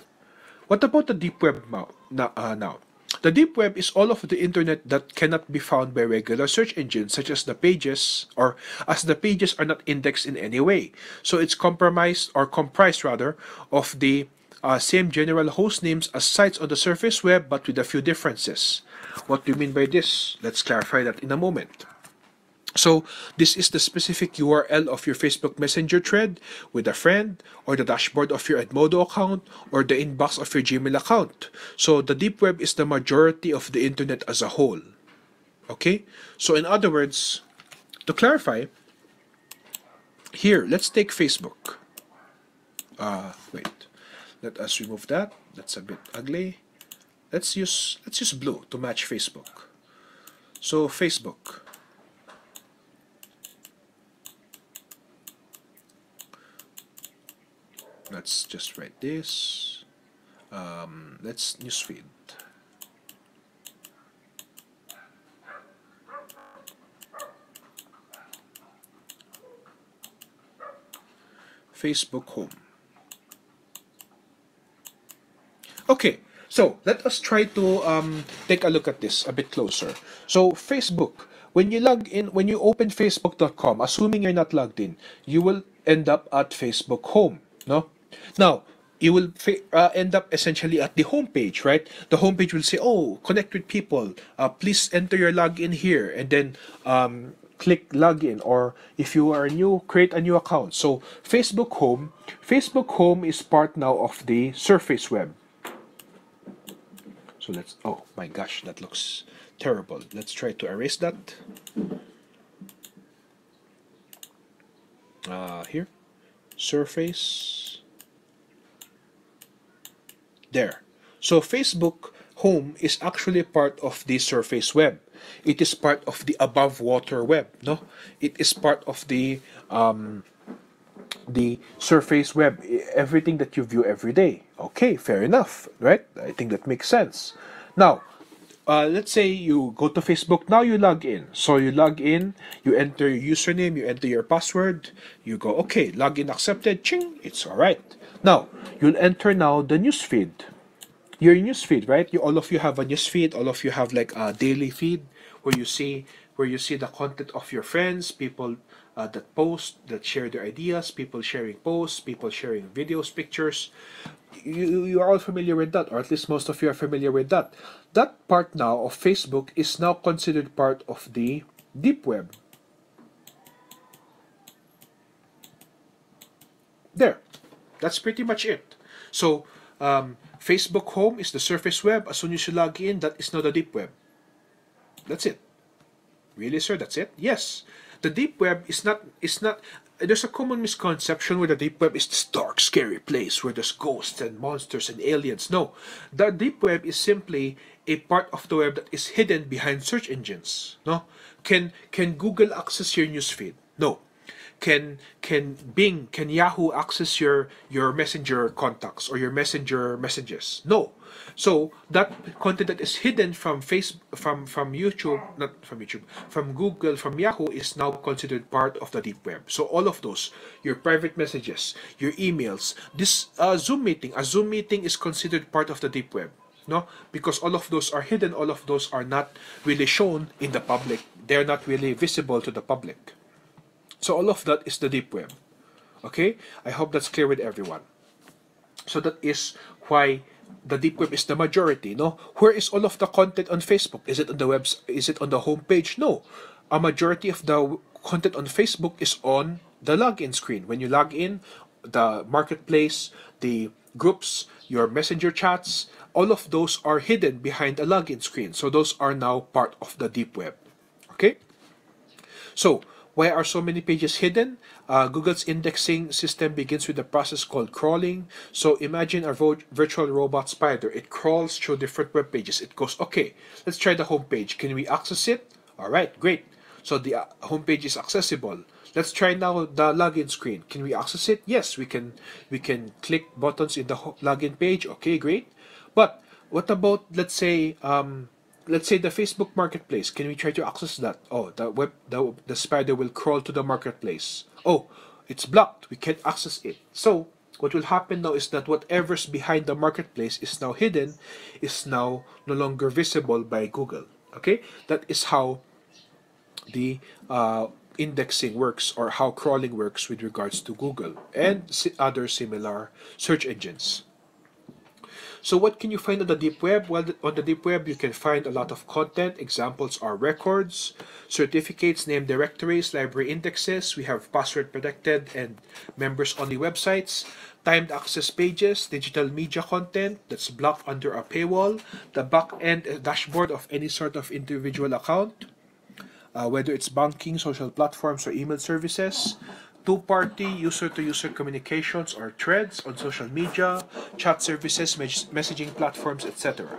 What about the deep web now? Uh, now? The deep web is all of the internet that cannot be found by regular search engines such as the pages or as the pages are not indexed in any way. So it's compromised or comprised rather of the uh, same general host names as sites on the surface web but with a few differences. What do you mean by this? Let's clarify that in a moment. So this is the specific URL of your Facebook Messenger thread with a friend or the dashboard of your Edmodo account or the inbox of your Gmail account. So the deep web is the majority of the internet as a whole. Okay? So in other words, to clarify, here, let's take Facebook. Uh, wait. Let us remove that. That's a bit ugly. Let's use let's use blue to match Facebook. So Facebook. Let's just write this. Um, let's newsfeed. Facebook home. Okay so let us try to um, take a look at this a bit closer. So Facebook when you log in when you open facebook.com assuming you're not logged in you will end up at Facebook home no now, you will uh, end up essentially at the homepage, right? The homepage will say, "Oh, connect with people. Uh, please enter your login here," and then um, click login. Or if you are new, create a new account. So Facebook Home, Facebook Home is part now of the Surface Web. So let's, oh my gosh, that looks terrible. Let's try to erase that. Uh, here, surface, there. So Facebook Home is actually part of the surface web. It is part of the above water web, no? It is part of the um, the surface web, everything that you view every day. Okay, fair enough, right? I think that makes sense. Now, uh, let's say you go to Facebook now you log in so you log in you enter your username you enter your password you go okay login accepted ching it's all right now you'll enter now the news feed your news feed right you all of you have a news feed all of you have like a daily feed where you see where you see the content of your friends people uh, that post, that share their ideas, people sharing posts, people sharing videos, pictures. You, you are all familiar with that, or at least most of you are familiar with that. That part now of Facebook is now considered part of the deep web. There. That's pretty much it. So, um, Facebook Home is the surface web. As soon as you log in, that is now the deep web. That's it. Really, sir? That's it? Yes the deep web is not is not there's a common misconception where the deep web is this dark, scary place where there's ghosts and monsters and aliens. No, the deep web is simply a part of the web that is hidden behind search engines. No, can can Google access your newsfeed? No, can can Bing, can Yahoo access your your messenger contacts or your messenger messages? No. So that content that is hidden from face from from YouTube, not from YouTube, from Google, from Yahoo is now considered part of the deep web. So all of those, your private messages, your emails, this uh, Zoom meeting, a Zoom meeting is considered part of the deep web no because all of those are hidden all of those are not really shown in the public they're not really visible to the public so all of that is the deep web. Okay? I hope that's clear with everyone. So that is why the deep web is the majority, no? Where is all of the content on Facebook? Is it on the webs is it on the homepage? No. A majority of the content on Facebook is on the login screen. When you log in, the marketplace, the groups, your messenger chats, all of those are hidden behind a login screen. So those are now part of the deep web. Okay? So why are so many pages hidden? Uh, Google's indexing system begins with a process called crawling. So imagine a virtual robot spider. It crawls through different web pages. It goes, okay, let's try the home page. Can we access it? All right, great. So the uh, home page is accessible. Let's try now the login screen. Can we access it? Yes, we can. We can click buttons in the login page. Okay, great. But what about let's say um, let's say the Facebook Marketplace. Can we try to access that? Oh, the web, the, the spider will crawl to the marketplace. Oh, it's blocked. We can't access it. So what will happen now is that whatever's behind the marketplace is now hidden, is now no longer visible by Google. Okay, that is how the uh, indexing works or how crawling works with regards to Google and other similar search engines. So what can you find on the deep web? Well, on the deep web, you can find a lot of content. Examples are records, certificates, name directories, library indexes. We have password protected and members only websites, timed access pages, digital media content that's blocked under a paywall, the back end dashboard of any sort of individual account, uh, whether it's banking, social platforms, or email services, two-party user-to-user communications or threads on social media, chat services, messaging platforms, etc.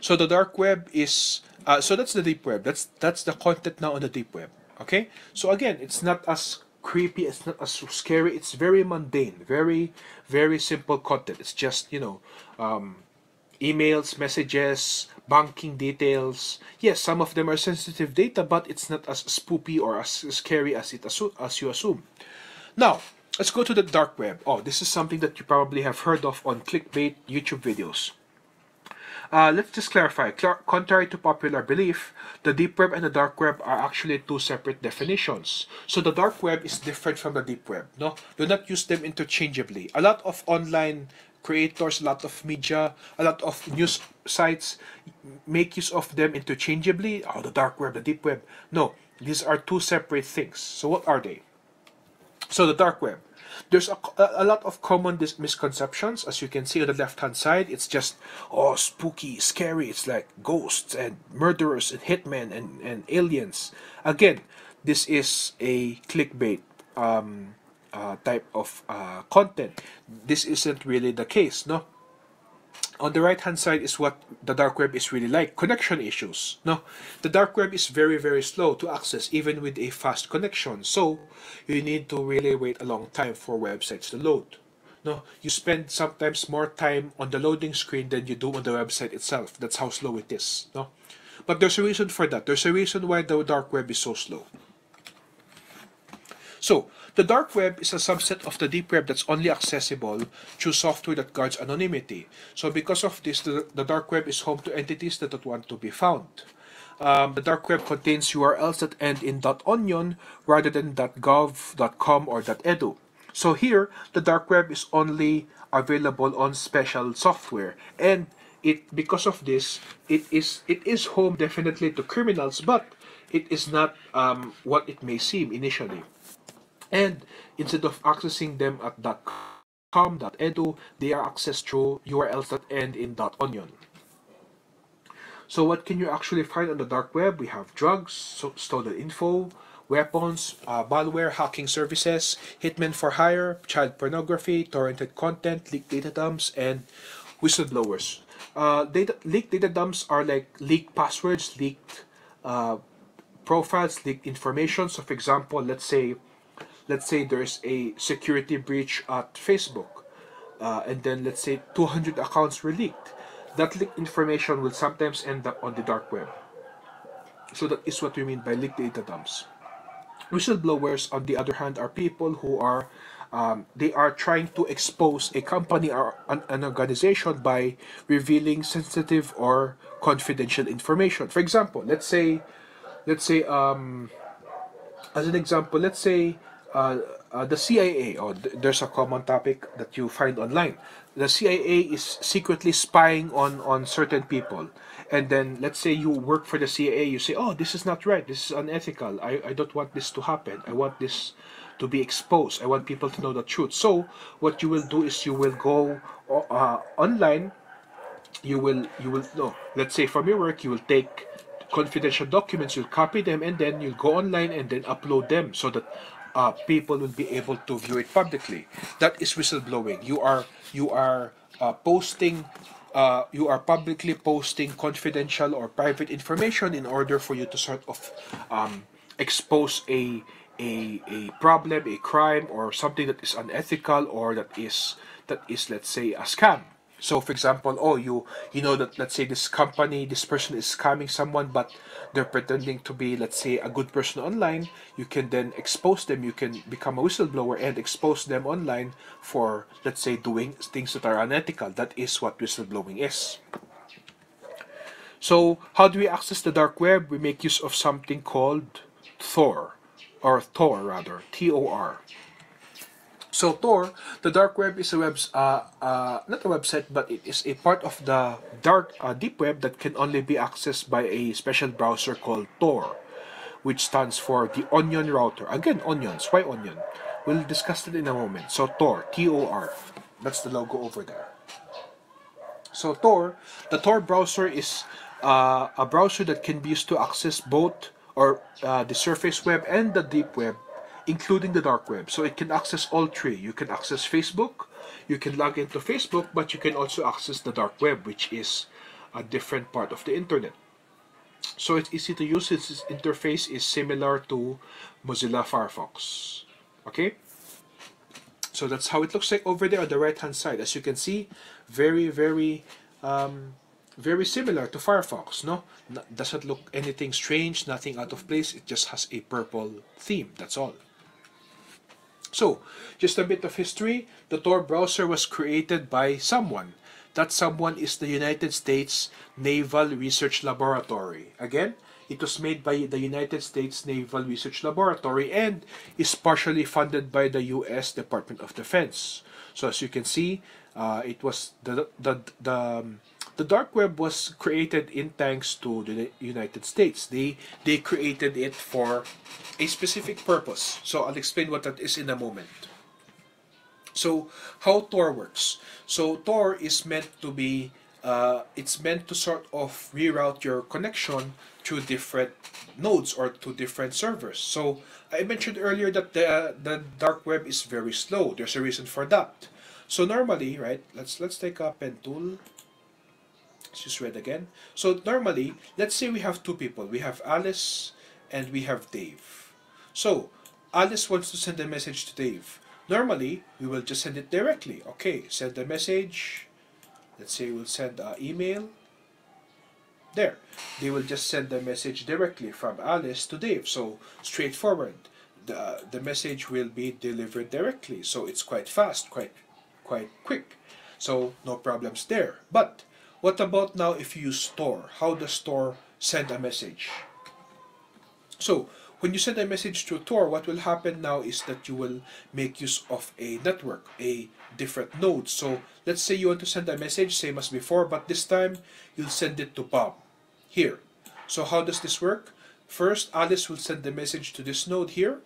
So the dark web is uh, so that's the deep web. That's that's the content now on the deep web. Okay. So again, it's not as creepy. It's not as scary. It's very mundane. Very very simple content. It's just you know um, emails, messages, banking details. Yes, some of them are sensitive data, but it's not as spoopy or as scary as it as you assume. Now, let's go to the dark web. Oh, this is something that you probably have heard of on clickbait YouTube videos. Uh, let's just clarify. Contrary to popular belief, the deep web and the dark web are actually two separate definitions. So the dark web is different from the deep web. No, do not use them interchangeably. A lot of online creators, a lot of media, a lot of news sites make use of them interchangeably. Oh, the dark web, the deep web. No, these are two separate things. So what are they? So the dark web. there's a, a lot of common misconceptions. As you can see on the left hand side, it's just, oh, spooky, scary. It's like ghosts and murderers and hitmen and, and aliens. Again, this is a clickbait um, uh, type of uh, content. This isn't really the case, no? on the right hand side is what the dark web is really like connection issues no? The dark web is very very slow to access even with a fast connection. So you need to really wait a long time for websites to load no? You spend sometimes more time on the loading screen than you do on the website itself. That's how slow it is no? But there's a reason for that. There's a reason why the dark web is so slow. So the dark web is a subset of the deep web that's only accessible through software that guards anonymity. So because of this, the, the dark web is home to entities that don't want to be found. Um, the dark web contains URLs that end in .onion rather than .gov, .com, or .edu. So here, the dark web is only available on special software, and it because of this, it is it is home definitely to criminals, but it is not um, what it may seem initially. And instead of accessing them at .com, .edu, they are accessed through URLs that end in .onion. So what can you actually find on the dark web? We have drugs, so stolen info, weapons, uh, malware, hacking services, hitmen for hire, child pornography, torrented content, leaked data dumps, and whistleblowers. Uh, data, leaked data dumps are like leaked passwords, leaked uh, profiles, leaked information. So for example, let's say let's say there's a security breach at Facebook, uh, and then let's say 200 accounts were leaked. That leaked information will sometimes end up on the dark web. So that is what we mean by leaked data dumps. Whistleblowers, on the other hand, are people who are um, they are trying to expose a company or an, an organization by revealing sensitive or confidential information. For example, let's say, let's say, um, as an example, let's say uh, uh, the CIA, or th there's a common topic that you find online. The CIA is secretly spying on on certain people, and then let's say you work for the CIA, you say, "Oh, this is not right. This is unethical. I I don't want this to happen. I want this." to be exposed. I want people to know the truth. So what you will do is you will go uh, online. You will you will no. Let's say from your work, you will take confidential documents. You'll copy them and then you'll go online and then upload them so that uh, people will be able to view it publicly. That is whistleblowing. You are you are uh, posting. Uh, you are publicly posting confidential or private information in order for you to sort of um, expose a, a a problem, a crime, or something that is unethical or that is that is let's say a scam. So, for example, oh, you you know that let's say this company, this person is scamming someone, but they're pretending to be, let's say, a good person online. You can then expose them. You can become a whistleblower and expose them online for, let's say, doing things that are unethical. That is what whistleblowing is. So, how do we access the dark web? We make use of something called Tor, or Tor rather, T O R. So Tor, the dark web is a web, uh, uh, not a website, but it is a part of the dark uh, deep web that can only be accessed by a special browser called Tor, which stands for the Onion router. Again, onions. Why onion? We'll discuss it in a moment. So Tor, T-O-R. That's the logo over there. So Tor, the Tor browser is uh, a browser that can be used to access both or uh, the surface web and the deep web including the dark web. So it can access all three. You can access Facebook, you can log into Facebook, but you can also access the dark web, which is a different part of the internet. So it's easy to use. Its interface is similar to Mozilla Firefox. Okay? So that's how it looks like over there on the right hand side. As you can see, very, very um, very similar to Firefox, no? doesn't look anything strange, nothing out of place. It just has a purple theme. That's all. So, just a bit of history. The Tor browser was created by someone. That someone is the United States Naval Research Laboratory. Again, it was made by the United States Naval Research Laboratory and is partially funded by the U.S. Department of Defense. So as you can see, uh, it was the the the um, the dark web was created in thanks to the United States. They they created it for a specific purpose. So I'll explain what that is in a moment. So how Tor works? So Tor is meant to be uh, it's meant to sort of reroute your connection to different nodes or to different servers. So I mentioned earlier that the, the dark web is very slow. There's a reason for that. So normally, right, let's let's take a pen tool. Let's just read again. So normally, let's say we have two people. We have Alice and we have Dave. So Alice wants to send a message to Dave. Normally, we will just send it directly. Okay, send a message. Let's say we'll send an email. There. They will just send the message directly from Alice to Dave. So straightforward. The, the message will be delivered directly. So it's quite fast, quite quite quick. So no problems there. But what about now if you use Tor? How does Tor send a message? So when you send a message to Tor, what will happen now is that you will make use of a network, a different node. So let's say you want to send a message, same as before, but this time you'll send it to Bob here. So how does this work? First, Alice will send the message to this node here.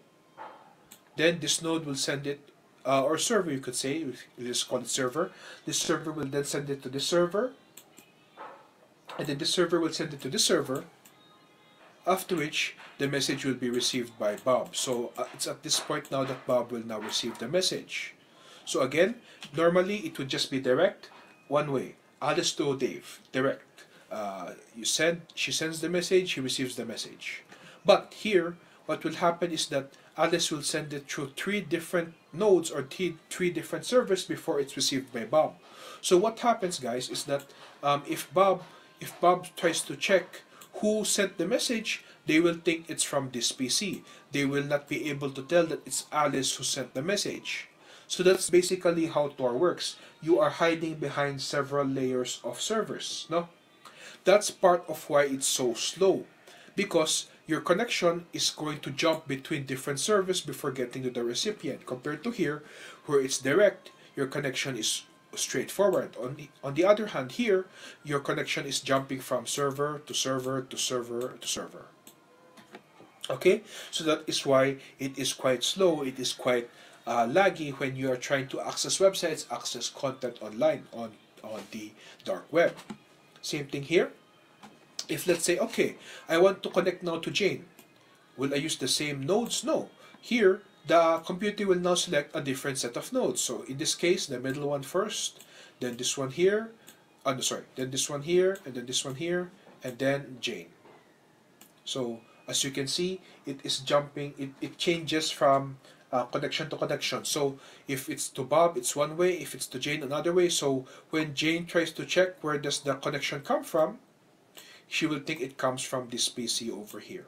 Then this node will send it, uh, or server you could say, just call it server. This server will then send it to this server. And then the server will send it to the server after which the message will be received by Bob. So uh, it's at this point now that Bob will now receive the message. So again, normally it would just be direct, one way. Alice to Dave, direct. Uh, you send, she sends the message, he receives the message. But here, what will happen is that Alice will send it through three different nodes or three, three different servers before it's received by Bob. So what happens, guys, is that um, if Bob if Bob tries to check who sent the message, they will think it's from this PC. They will not be able to tell that it's Alice who sent the message. So that's basically how Tor works. You are hiding behind several layers of servers, no? That's part of why it's so slow. Because your connection is going to jump between different servers before getting to the recipient. Compared to here, where it's direct, your connection is straightforward. On the, on the other hand, here, your connection is jumping from server to server to server to server. Okay, so that is why it is quite slow, it is quite uh, laggy when you are trying to access websites, access content online on, on the dark web. Same thing here. If let's say, okay, I want to connect now to Jane, will I use the same nodes? No. Here, the computer will now select a different set of nodes. So in this case, the middle one first, then this one here, oh no, sorry, then this one here, and then this one here, and then Jane. So as you can see, it is jumping, it, it changes from uh, connection to connection. So if it's to Bob, it's one way. If it's to Jane, another way. So when Jane tries to check where does the connection come from, she will think it comes from this PC over here.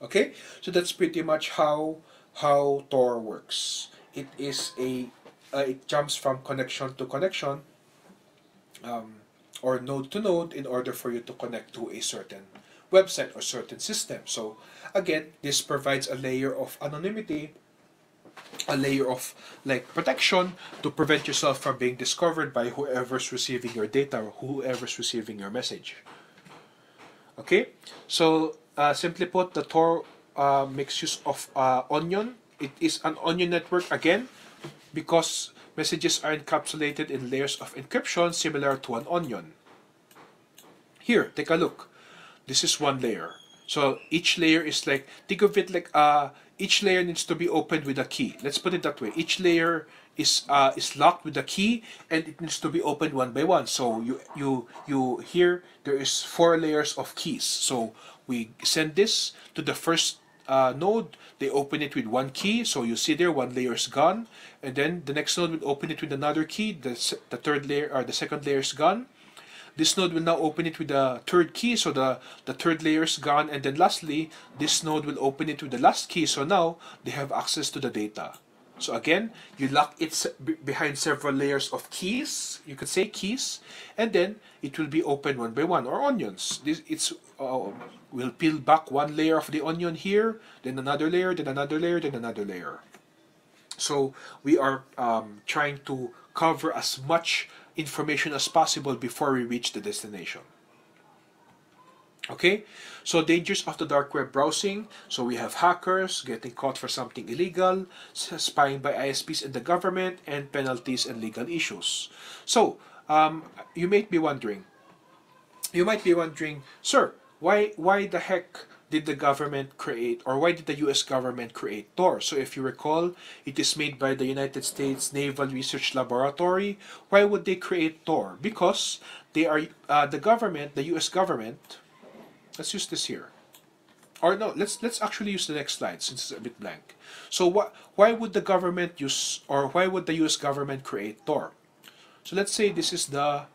Okay, so that's pretty much how how Tor works. It is a uh, it jumps from connection to connection um, or node to node in order for you to connect to a certain website or certain system. So again, this provides a layer of anonymity, a layer of like protection to prevent yourself from being discovered by whoever's receiving your data or whoever's receiving your message. Okay, so uh, simply put, the Tor uh, makes use of uh, Onion. It is an Onion network again because messages are encapsulated in layers of encryption similar to an onion. Here, take a look. This is one layer. So each layer is like, think of it like uh, each layer needs to be opened with a key. Let's put it that way. Each layer is uh, is locked with a key and it needs to be opened one by one. So you you you here there is four layers of keys. So we send this to the first uh, node, they open it with one key. So you see there, one layer is gone. And then the next node will open it with another key. The, the third layer or the second layer is gone. This node will now open it with the third key. So the, the third layer is gone. And then lastly, this node will open it with the last key. So now they have access to the data. So again, you lock it behind several layers of keys, you could say keys, and then it will be opened one by one, or onions. This It's uh, We'll peel back one layer of the onion here, then another layer, then another layer, then another layer. So we are um, trying to cover as much information as possible before we reach the destination. Okay, so dangers of the dark web browsing. So we have hackers getting caught for something illegal, spying by ISPs and the government, and penalties and legal issues. So um, you might be wondering, you might be wondering, sir, why why the heck did the government create or why did the US government create Tor? So if you recall, it is made by the United States Naval Research Laboratory. Why would they create Tor? Because they are uh, the government, the US government. Let's use this here. Or no, let's let's actually use the next slide since it's a bit blank. So what why would the government use or why would the US government create Tor? So let's say this is the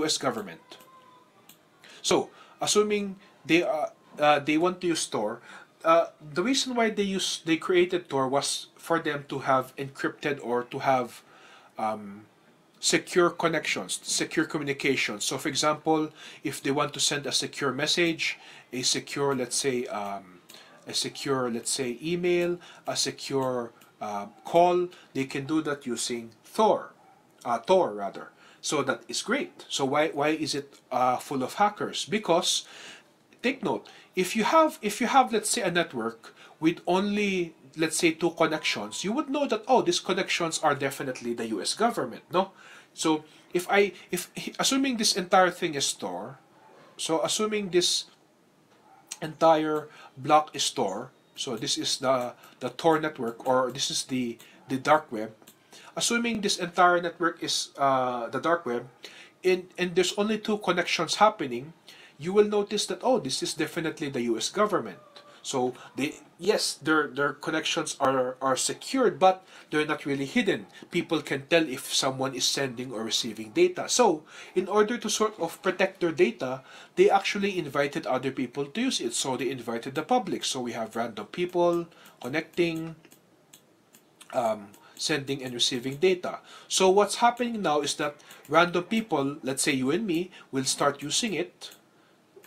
US government. So assuming they uh, uh, they want to use Tor, uh, the reason why they use they created Tor was for them to have encrypted or to have um, secure connections, secure communication. So, for example, if they want to send a secure message, a secure, let's say, um, a secure, let's say, email, a secure uh, call, they can do that using Thor, uh, Tor rather. So that is great. So why why is it uh, full of hackers? Because take note, if you have if you have let's say a network with only let's say two connections, you would know that oh these connections are definitely the US government, no? So if I if assuming this entire thing is Tor, so assuming this entire block is Tor, so this is the the Tor network or this is the the dark web assuming this entire network is uh, the dark web, and, and there's only two connections happening, you will notice that, oh, this is definitely the US government. So they yes, their their connections are are secured, but they're not really hidden. People can tell if someone is sending or receiving data. So in order to sort of protect their data, they actually invited other people to use it. So they invited the public. So we have random people connecting. Um, sending and receiving data. So what's happening now is that random people, let's say you and me, will start using it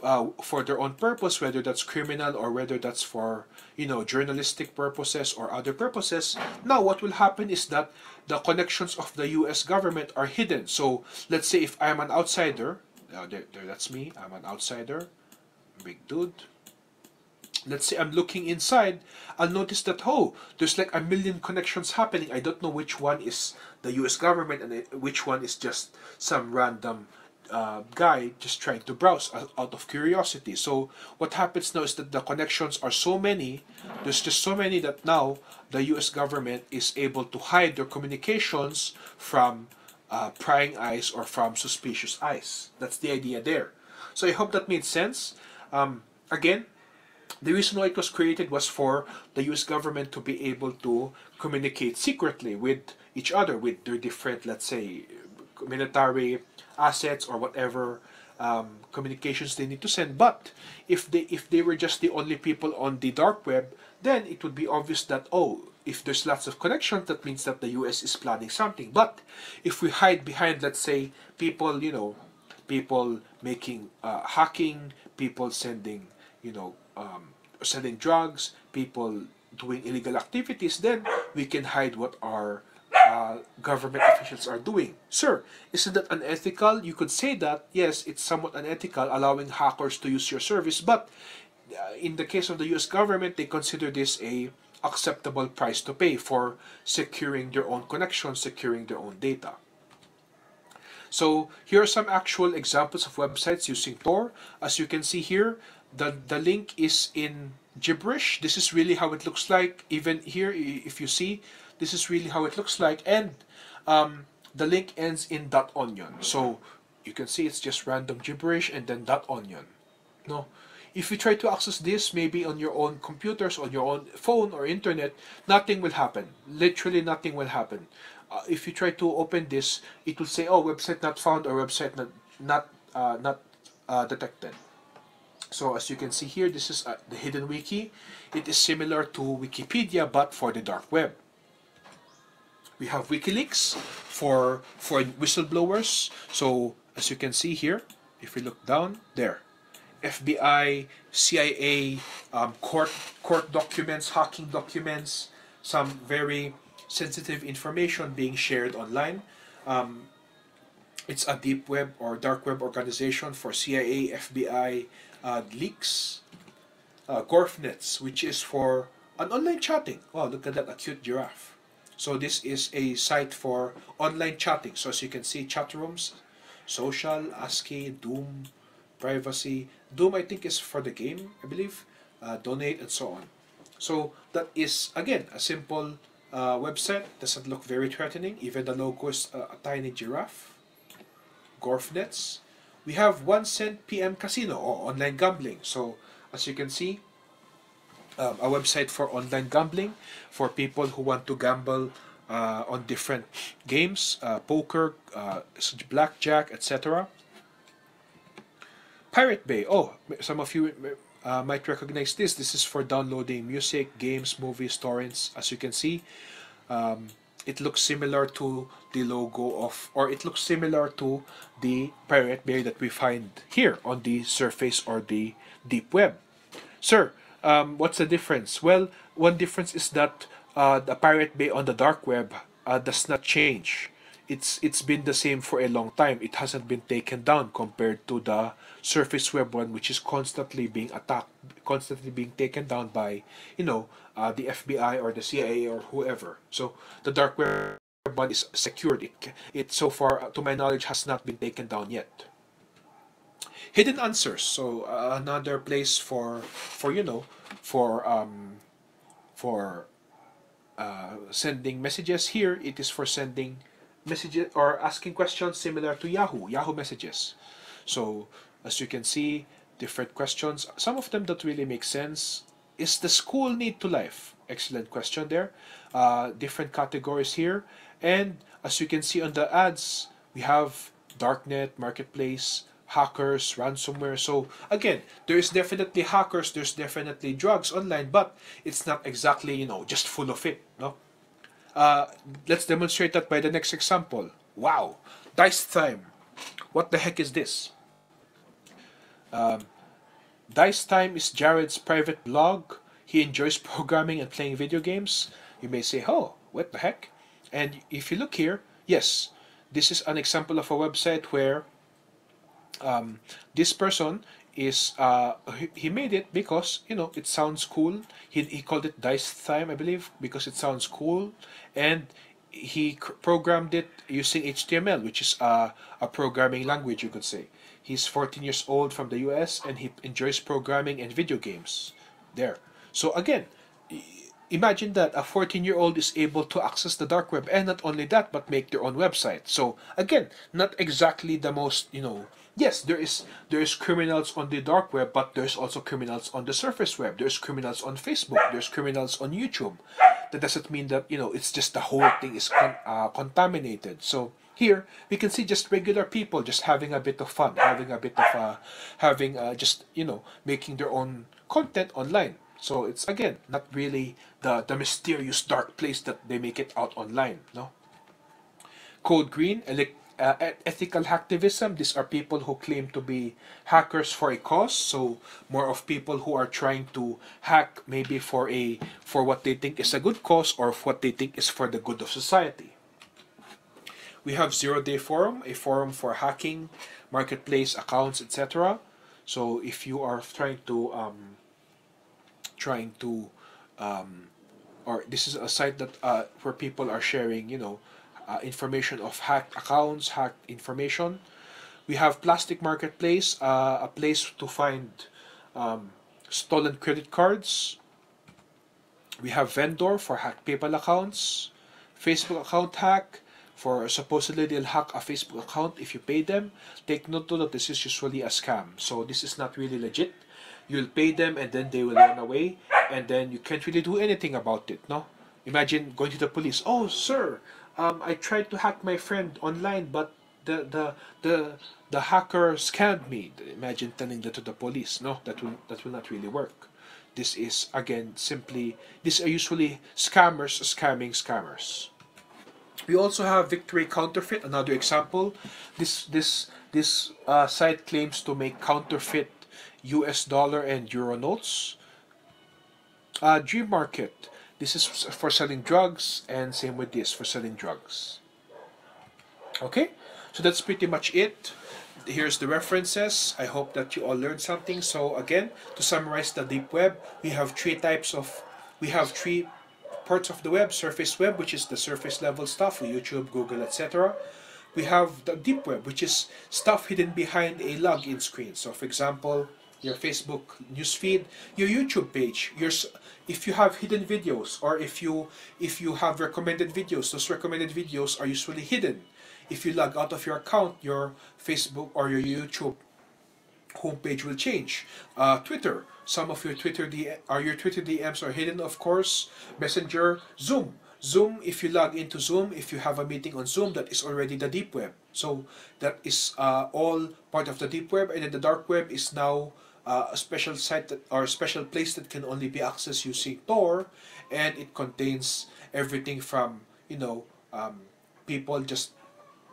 uh, for their own purpose, whether that's criminal or whether that's for you know journalistic purposes or other purposes. Now, what will happen is that the connections of the U.S. government are hidden. So, let's say if I'm an outsider, uh, there, there, that's me. I'm an outsider, big dude let's say I'm looking inside, I'll notice that, oh, there's like a million connections happening. I don't know which one is the US government and which one is just some random uh, guy just trying to browse out of curiosity. So what happens now is that the connections are so many, there's just so many that now the US government is able to hide their communications from uh, prying eyes or from suspicious eyes. That's the idea there. So I hope that made sense. Um, again, the reason why it was created was for the US government to be able to communicate secretly with each other, with their different, let's say, military assets or whatever um, communications they need to send. But if they if they were just the only people on the dark web, then it would be obvious that oh, if there's lots of connections, that means that the US is planning something. But if we hide behind, let's say, people, you know, people making uh, hacking, people sending, you know, um, selling drugs, people doing illegal activities, then we can hide what our uh, government officials are doing. Sir, isn't that unethical? You could say that, yes, it's somewhat unethical allowing hackers to use your service, but uh, in the case of the US government, they consider this a acceptable price to pay for securing their own connections, securing their own data. So here are some actual examples of websites using Tor. As you can see here, the the link is in gibberish. This is really how it looks like even here if you see. This is really how it looks like and um, the link ends in dot onion. So you can see it's just random gibberish and then dot onion. No? If you try to access this maybe on your own computers on your own phone or internet nothing will happen. Literally nothing will happen. Uh, if you try to open this it will say oh website not found or website not not uh, not uh, detected so as you can see here, this is uh, the hidden wiki. It is similar to Wikipedia but for the dark web. We have WikiLeaks for for whistleblowers. So as you can see here, if we look down there, FBI, CIA, um, court court documents, hacking documents, some very sensitive information being shared online. Um, it's a deep web or dark web organization for CIA, FBI uh, leaks. Uh, Gorfnets, which is for an online chatting. Wow, look at that, a cute giraffe. So this is a site for online chatting. So as you can see, chat rooms, social, ASCII, Doom, privacy. Doom, I think, is for the game, I believe. Uh, donate and so on. So that is, again, a simple uh, website. Doesn't look very threatening. Even the logo is a, a tiny giraffe. Gorfnets. We have 1 cent PM casino or online gambling. So as you can see, um, a website for online gambling for people who want to gamble uh, on different games, uh, poker, uh, blackjack, etc. Pirate Bay. Oh, some of you uh, might recognize this. This is for downloading music, games, movies, torrents. As you can see, um, it looks similar to the logo of, or it looks similar to the Pirate Bay that we find here on the surface or the deep web. Sir, um, what's the difference? Well, one difference is that uh, the Pirate Bay on the dark web uh, does not change. It's it's been the same for a long time. It hasn't been taken down compared to the surface web one, which is constantly being attacked, constantly being taken down by, you know, uh, the FBI or the CIA or whoever. So the dark web one is secured. It it so far, uh, to my knowledge, has not been taken down yet hidden answers so uh, another place for for you know for um for uh, sending messages here it is for sending messages or asking questions similar to yahoo yahoo messages so as you can see different questions some of them don't really make sense is the school need to life excellent question there uh, different categories here and as you can see on the ads we have darknet marketplace hackers, ransomware. So again, there is definitely hackers, there's definitely drugs online, but it's not exactly, you know, just full of it. No? Uh, let's demonstrate that by the next example. Wow, Dice Time. What the heck is this? Um, Dice Time is Jared's private blog. He enjoys programming and playing video games. You may say, oh, what the heck? And if you look here, yes, this is an example of a website where um, this person is uh, he, made it because you know it sounds cool. He, he called it dice time i believe because it sounds cool. And he programmed it using html which is a, a programming language you could say. He's 14 years old from the us and he enjoys programming and video games there. So again imagine that a 14 year old is able to access the dark web and not only that but make their own website. So again not exactly the most you know yes, there is there is criminals on the dark web, but there's also criminals on the surface web. There's criminals on Facebook. There's criminals on YouTube. That doesn't mean that you know it's just the whole thing is con uh, contaminated. So here we can see just regular people just having a bit of fun, having a bit of uh, having uh, just you know making their own content online. So it's again not really the the mysterious dark place that they make it out online. No. Code Green, elect uh, ethical hacktivism. These are people who claim to be hackers for a cause. So more of people who are trying to hack maybe for a for what they think is a good cause or what they think is for the good of society. We have Zero Day Forum, a forum for hacking, marketplace accounts, etc. So if you are trying to um, trying to um, or this is a site that uh, where people are sharing, you know, uh, information of hacked accounts, hacked information. We have Plastic Marketplace, uh, a place to find um, stolen credit cards. We have Vendor for hacked PayPal accounts. Facebook account hack for supposedly they'll hack a Facebook account if you pay them. Take note that this is usually a scam. So this is not really legit. You'll pay them and then they will run away and then you can't really do anything about it, no? Imagine going to the police. Oh, sir, um, I tried to hack my friend online, but the the the the hacker scammed me. Imagine telling that to the police. No, that will that will not really work. This is again simply these are usually scammers scamming scammers. We also have Victory Counterfeit, another example. This this this uh, site claims to make counterfeit U.S. dollar and euro notes. Uh, Dream Market this is for selling drugs and same with this for selling drugs. Okay? So that's pretty much it. Here's the references. I hope that you all learned something. So again, to summarize the deep web, we have three types of, we have three parts of the web. Surface web, which is the surface level stuff, YouTube, Google, etc. We have the deep web, which is stuff hidden behind a login screen. So for example, your Facebook newsfeed, your YouTube page, your if you have hidden videos or if you if you have recommended videos, those recommended videos are usually hidden. If you log out of your account, your Facebook or your YouTube homepage will change. Uh, Twitter, some of your Twitter DM, are your Twitter DMs are hidden, of course. Messenger, Zoom. Zoom, if you log into Zoom, if you have a meeting on Zoom, that is already the deep web. So that is uh, all part of the deep web, and then the dark web is now uh, a special site that, or a special place that can only be accessed using Tor, and it contains everything from you know um, people just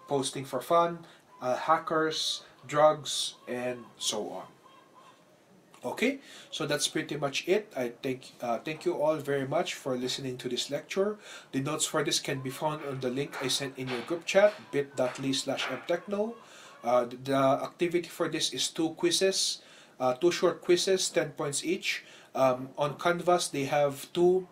posting for fun, uh, hackers, drugs, and so on. Okay, so that's pretty much it. I thank uh, thank you all very much for listening to this lecture. The notes for this can be found on the link I sent in your group chat bit.ly slash mtechno. Uh, the activity for this is two quizzes, uh, two short quizzes, 10 points each. Um, on Canvas, they have two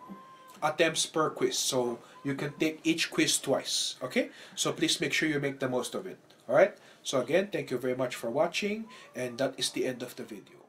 attempts per quiz. So you can take each quiz twice. Okay? So please make sure you make the most of it. Alright? So again, thank you very much for watching and that is the end of the video.